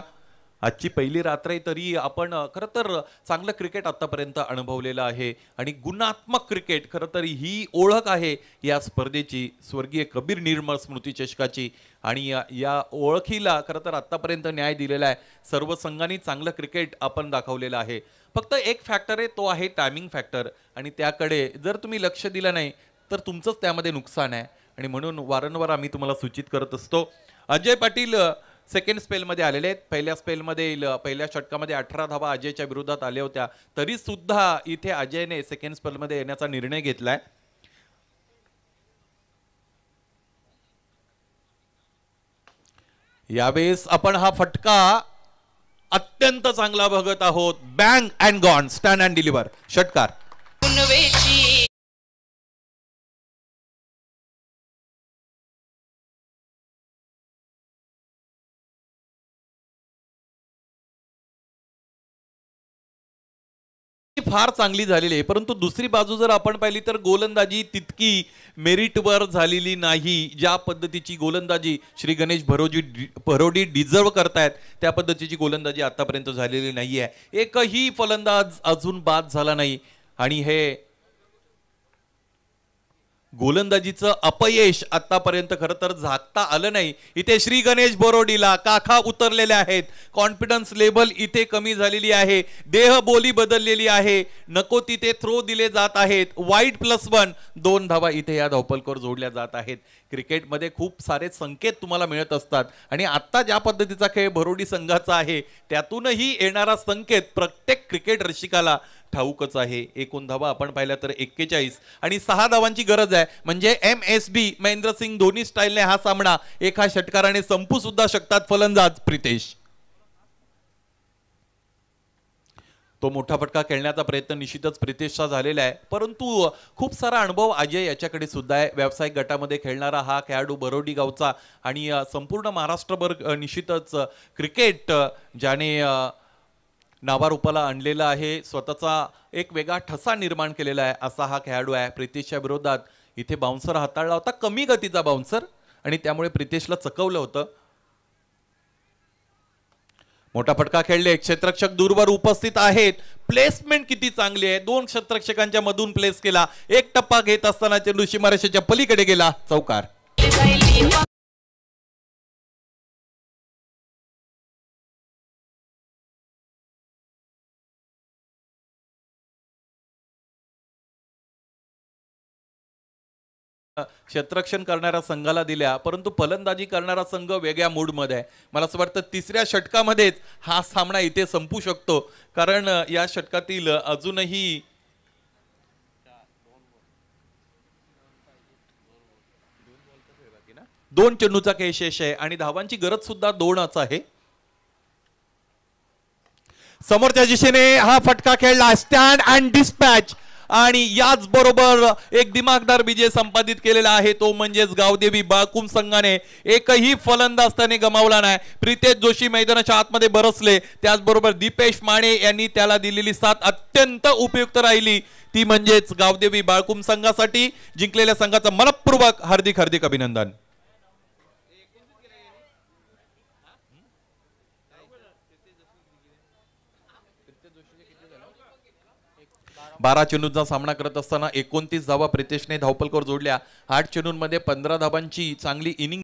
आजची पहिली रात्र आहे तरी आपण खरं तर चांगलं क्रिकेट आत्तापर्यंत अनुभवलेलं आहे आणि गुणात्मक क्रिकेट खरं तर ही ओळख आहे या स्पर्धेची. स्वर्गीय कबीर निर्मळ स्मृती चषकाची. आणि या- या ओळखीला खरं तर आत्तापर्यंत न्याय दिलेला आहे. सर्व संघांनी चांगलं क्रिकेट आपण दाखवलेलं आहे. फक्त एक फॅक्टर आहे तो आहे टायमिंग फॅक्टर आणि त्याकडे जर तुम्ही लक्ष दिलं नाही तर तुमचंच त्यामध्ये नुकसान आहे. आणि म्हणून वारंवार आम्ही तुम्हाला सूचित करत असतो. अजय पाटील सेकंड स्पेलमध्ये आलेले आहेत. पहिल्या स्पेलमध्ये पहिल्या षटकामध्ये अठरा धावा अजयच्या विरोधात आल्या होत्या. तरी सुद्धा इथे अजयने सेकंड स्पेलमध्ये येण्याचा निर्णय घेतलाय. यावेळेस आपण हा फटका अत्यंत चांगला बघत आहोत. Bang and gone stand and deliver षटकार. फार चांगली झालेली आहे. परंतु दुसरी बाजू जर आपण पाहिली तर गोलंदाजी तितकी मेरिटवर झालेली नाही ज्या पद्धतीची गोलंदाजी श्री गणेश भरोजी भरोडी डिझर्व करतायत त्या पद्धतीची गोलंदाजी आतापर्यंत झालेली नाही आहे एकही फलंदाज अजून बाद झाला नाही. आणि हे गोलंदाजीचं अपयश आतापर्यंत खरं तर झाकता आलं नाही. इथे श्री गणेश बोरोडीला काखा उतरलेले आहेत. कॉन्फिडन्स लेवल इथे कमी झालेली आहे. देहबोली बदललेली आहे. नको तिथे थ्रो दिले जात आहेत. वाईट प्लस वन दोन धावा इथे या धावपलकर जोडल्या जात आहेत. क्रिकेटमध्ये खूप सारे संकेत तुम्हाला मिळत असतात. आणि आत्ता ज्या पद्धतीचा खेळ भरोडी संघाचा आहे त्यातूनही येणारा संकेत प्रत्येक क्रिकेट रसिकाला ठाऊकच आहे. एकूण धावा आपण पाहिल्या तर एक्केचाळीस आणि सहा धावांची गरज आहे. म्हणजे M S B Mahendrasingh Dhoni स्टाईलने हा सामना एका षटकाराने संपू सुद्धा शकतात फलंदाज प्रितेश. तो मोठा फटका खेळण्याचा प्रयत्न निश्चितच प्रितेशचा झालेला आहे. परंतु खूप सारा अनुभव अजय याच्याकडे सुद्धा आहे. व्यावसायिक गटामध्ये खेळणारा हा खेळाडू बरोडी गावचा आणि संपूर्ण महाराष्ट्रभर निश्चितच क्रिकेट ज्याने नावारूपाला आणलेला आहे. स्वतःचा एक वेगळा ठसा निर्माण केलेला आहे असा हा खेळाडू आहे प्रितेशच्या विरोधात. इथे बाउन्सर हाताळला होता कमी गतीचा बाउन्सर आणि त्यामुळे प्रितेशला चकवलं होतं. मोठा फटका खेळले. क्षेत्रक्षक दूरवर उपस्थित आहेत. प्लेसमेंट किती चांगली आहे? दोन क्षेत्रक्षकांच्या मधून प्लेस केला. एक टप्पा घेत असताना चेंडू सीमारेषेच्या पलीकडे गेला. चौकार. क्षेत्ररक्षण करणाऱ्या संघाला दिल्या परंतु फलंदाजी करणारा संघ वेगळ्या मूडमध्ये आहे. मला असं वाटतं तिसऱ्या षटकामध्येच हा सामना इथे संपू शकतो. कारण या षटकातील अजूनही दोन चेंडूचा खेळ शेष आहे आणि धावांची गरज सुद्धा दोनच आहे. समोरच्या दिशेने हा फटका खेळला. स्टँड अँड डिस्पॅच आणि याच बरोबर एक दिमागदार विजय संपादित केलेला आहे तो म्हणजेच गावदेवी बाळकुम संघाने एकही फलंदाज त्याने गमावला नाही. प्रितेश जोशी मैदानाच्या आतमध्ये बरसले. त्याचबरोबर दीपेश माने यांनी त्याला दिलेली साथ अत्यंत उपयुक्त राहिली. ती म्हणजेच गावदेवी बाळकुम संघासाठी जिंकलेल्या संघाचं मनपूर्वक हार्दिक हार्दिक अभिनंदन. बारा चेंडूंचा सामना करत असताना एकोणतीस धावा प्रितेशने धावपलकर जोडल्या. आठ चेंडूंमध्ये पंधरा धावांची चांगली इनिंग